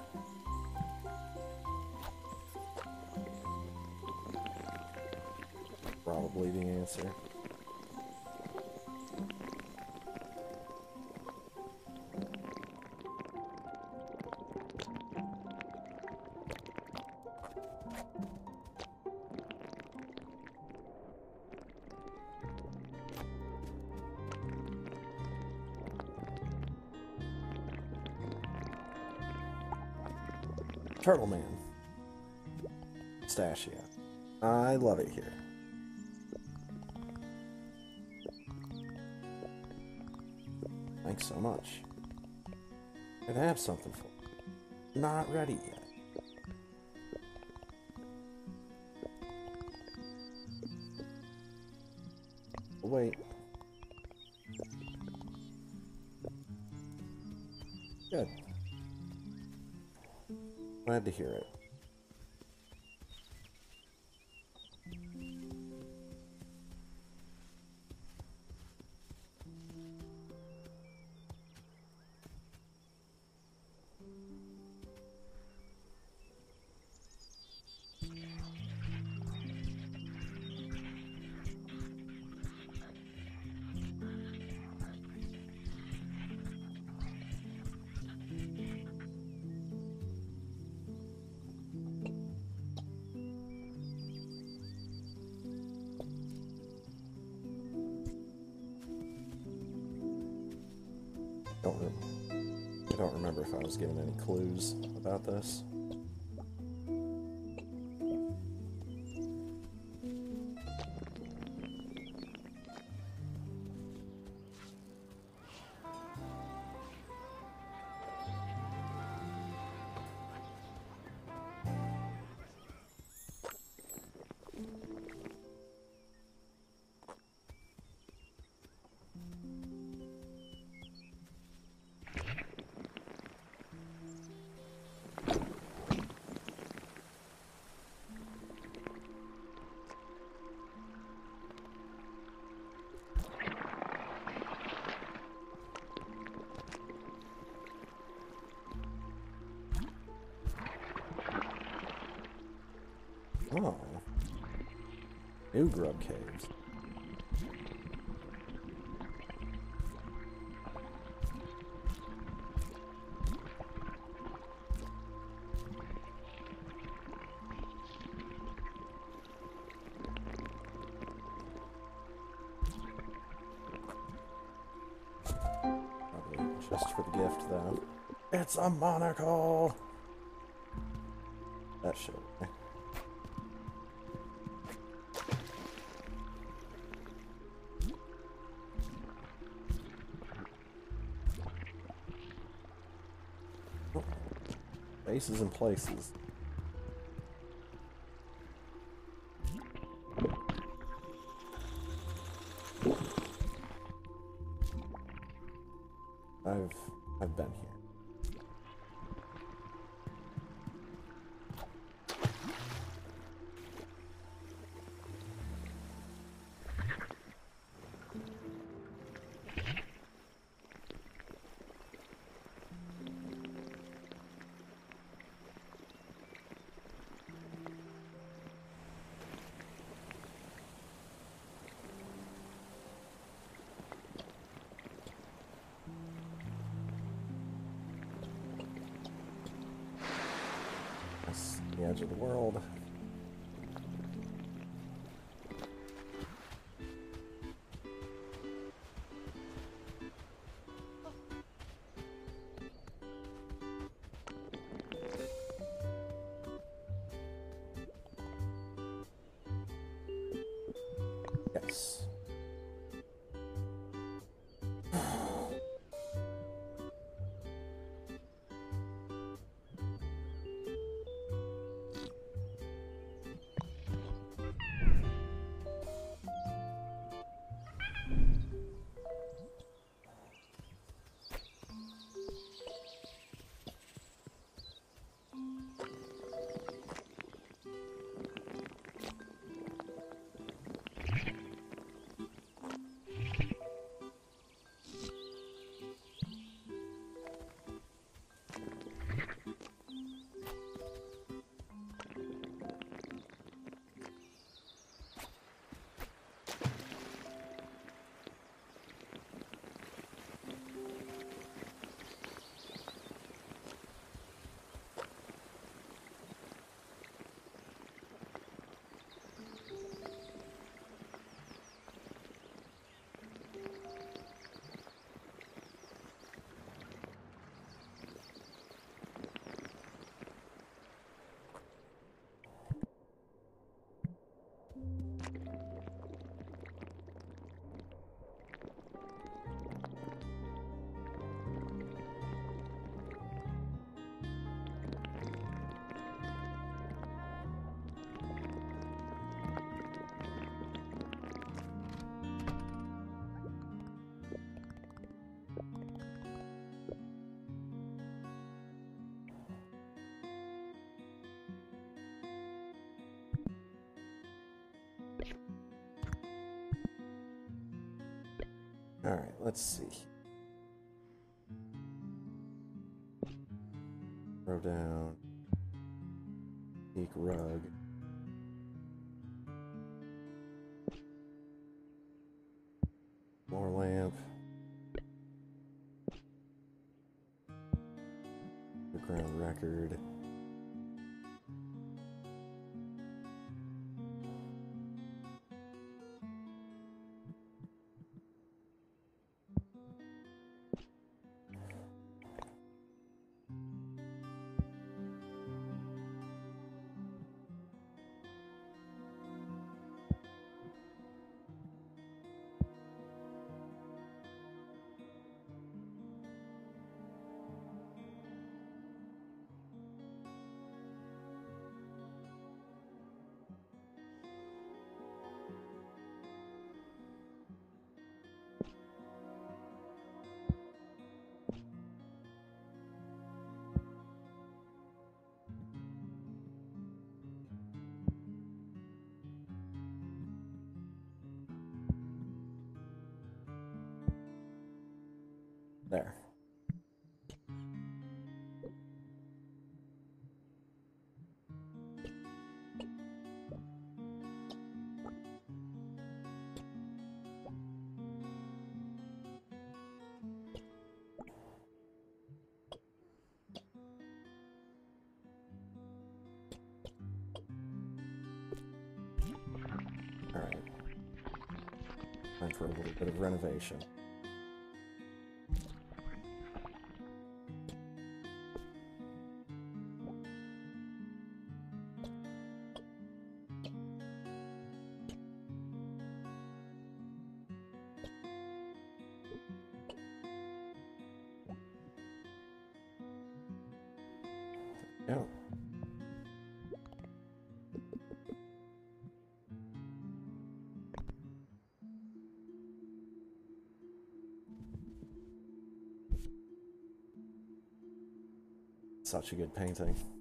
Probably the answer. Turtle Man. Pistachio. I love it here. Thanks so much. I'd have something for you. Not ready yet. Clues about this. New grub caves. Just for the gift, though. It's a monocle! Faces and places. All right, let's see. Throw down. Peak rug. More lamp. Underground record. For a little bit of renovation. Such a good painting.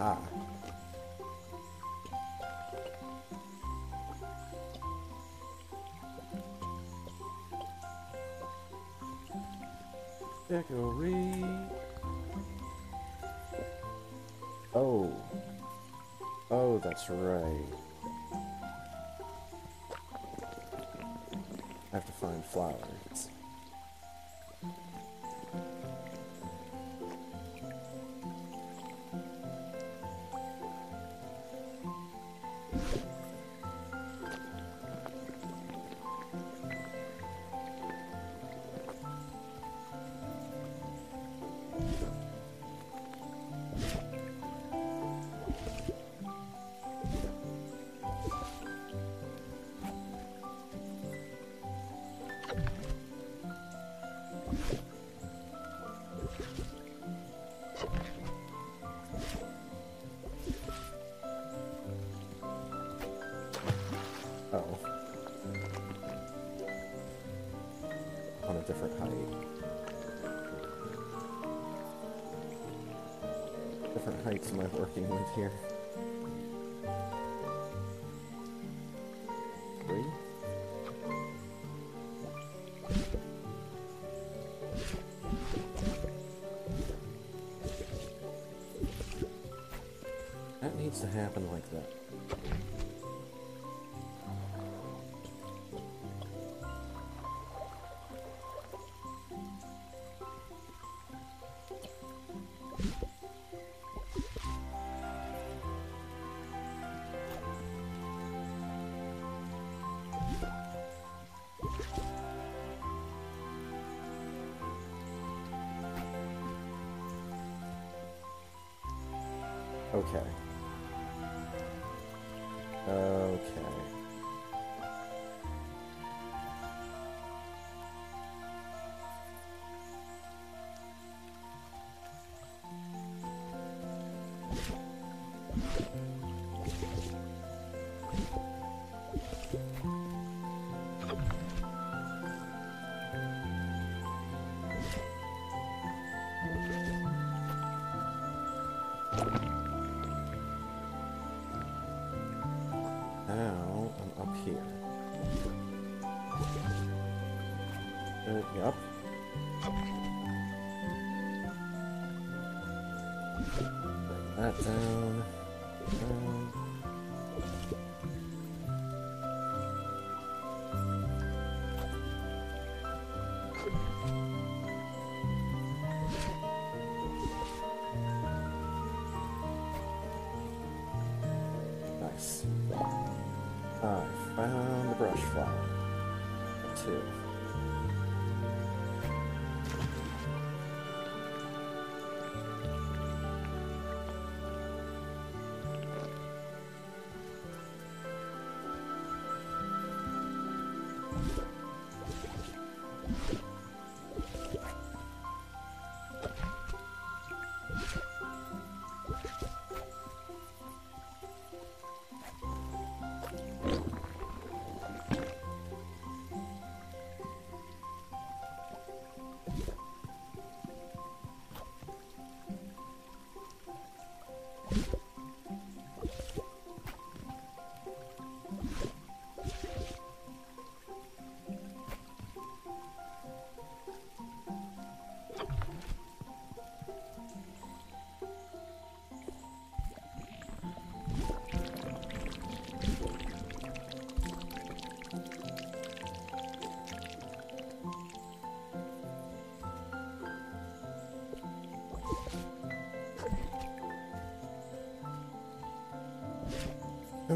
Aha. Oh. Oh, that's right. I have to find flowers. down, down. Nice. I found the brush fly.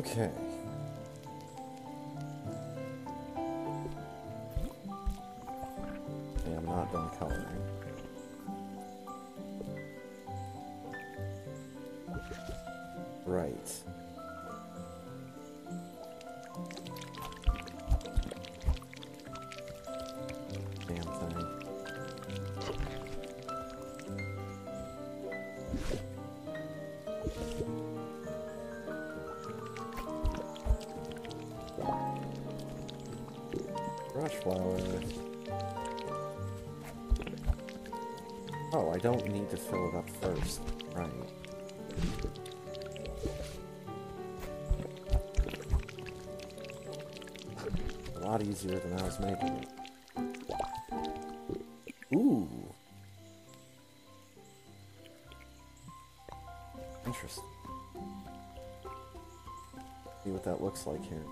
Okay. Yeah, don't need to fill it up first. Right. A lot easier than I was making it. Ooh. Interesting. See what that looks like here.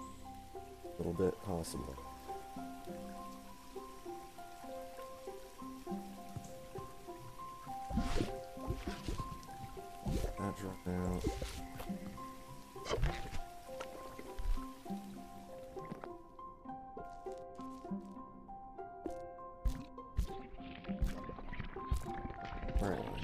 A little bit, dropped out. Right.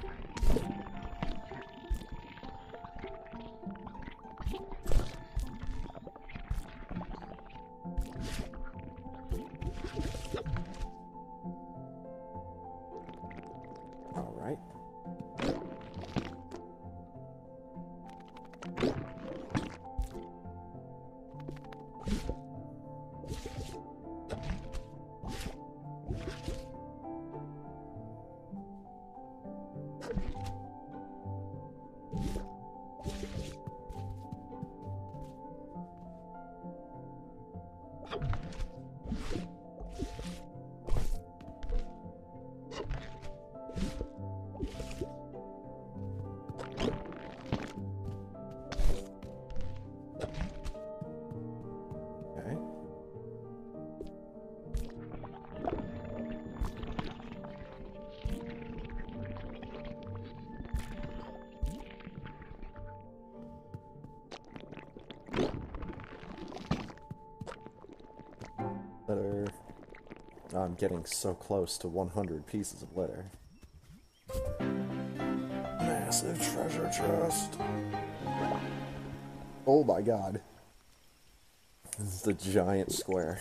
I'm getting so close to 100 pieces of litter. Massive treasure chest. Oh my god. This is the giant square.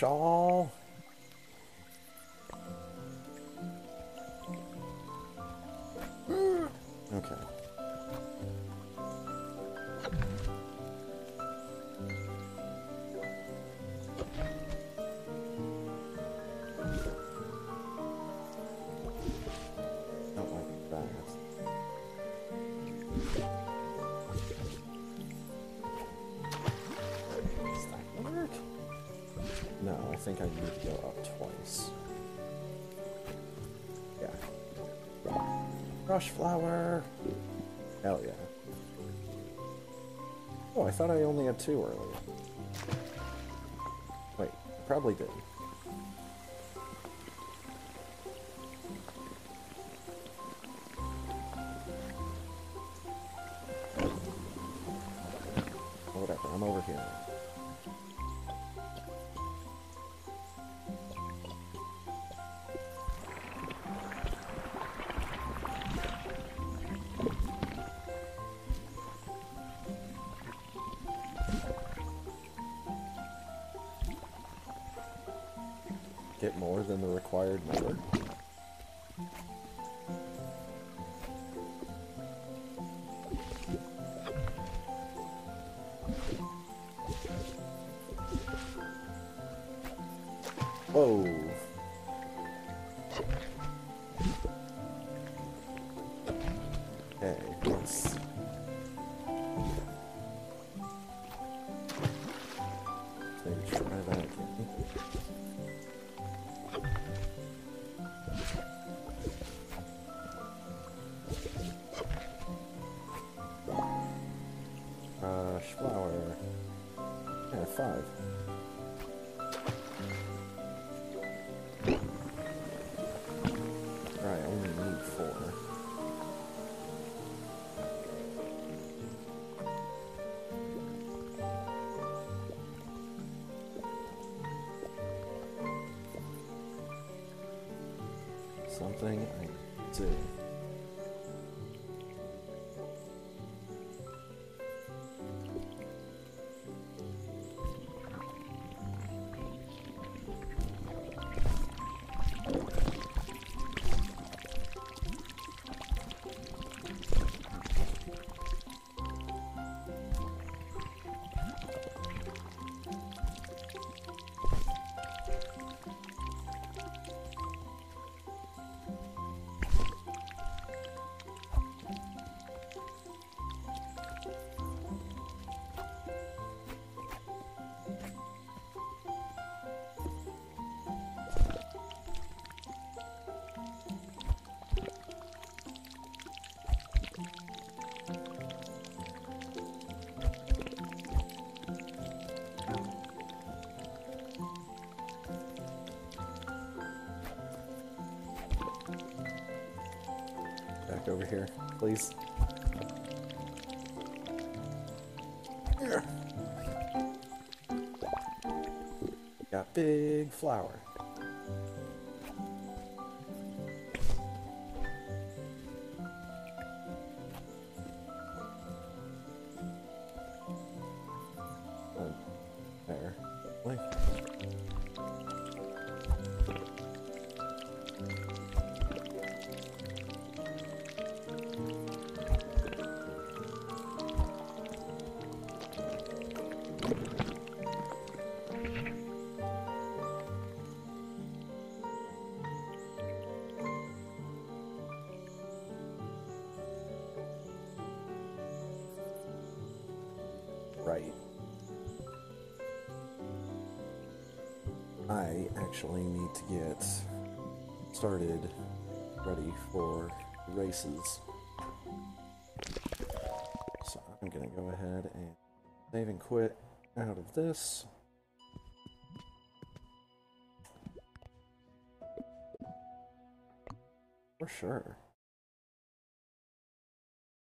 polish had two earlier. Wait, probably didn't. Whatever, I'm over here. get more than the required number? Over here, please. Got big flower. Actually need to get started ready for races. So I'm gonna go ahead and save and quit out of this. For sure.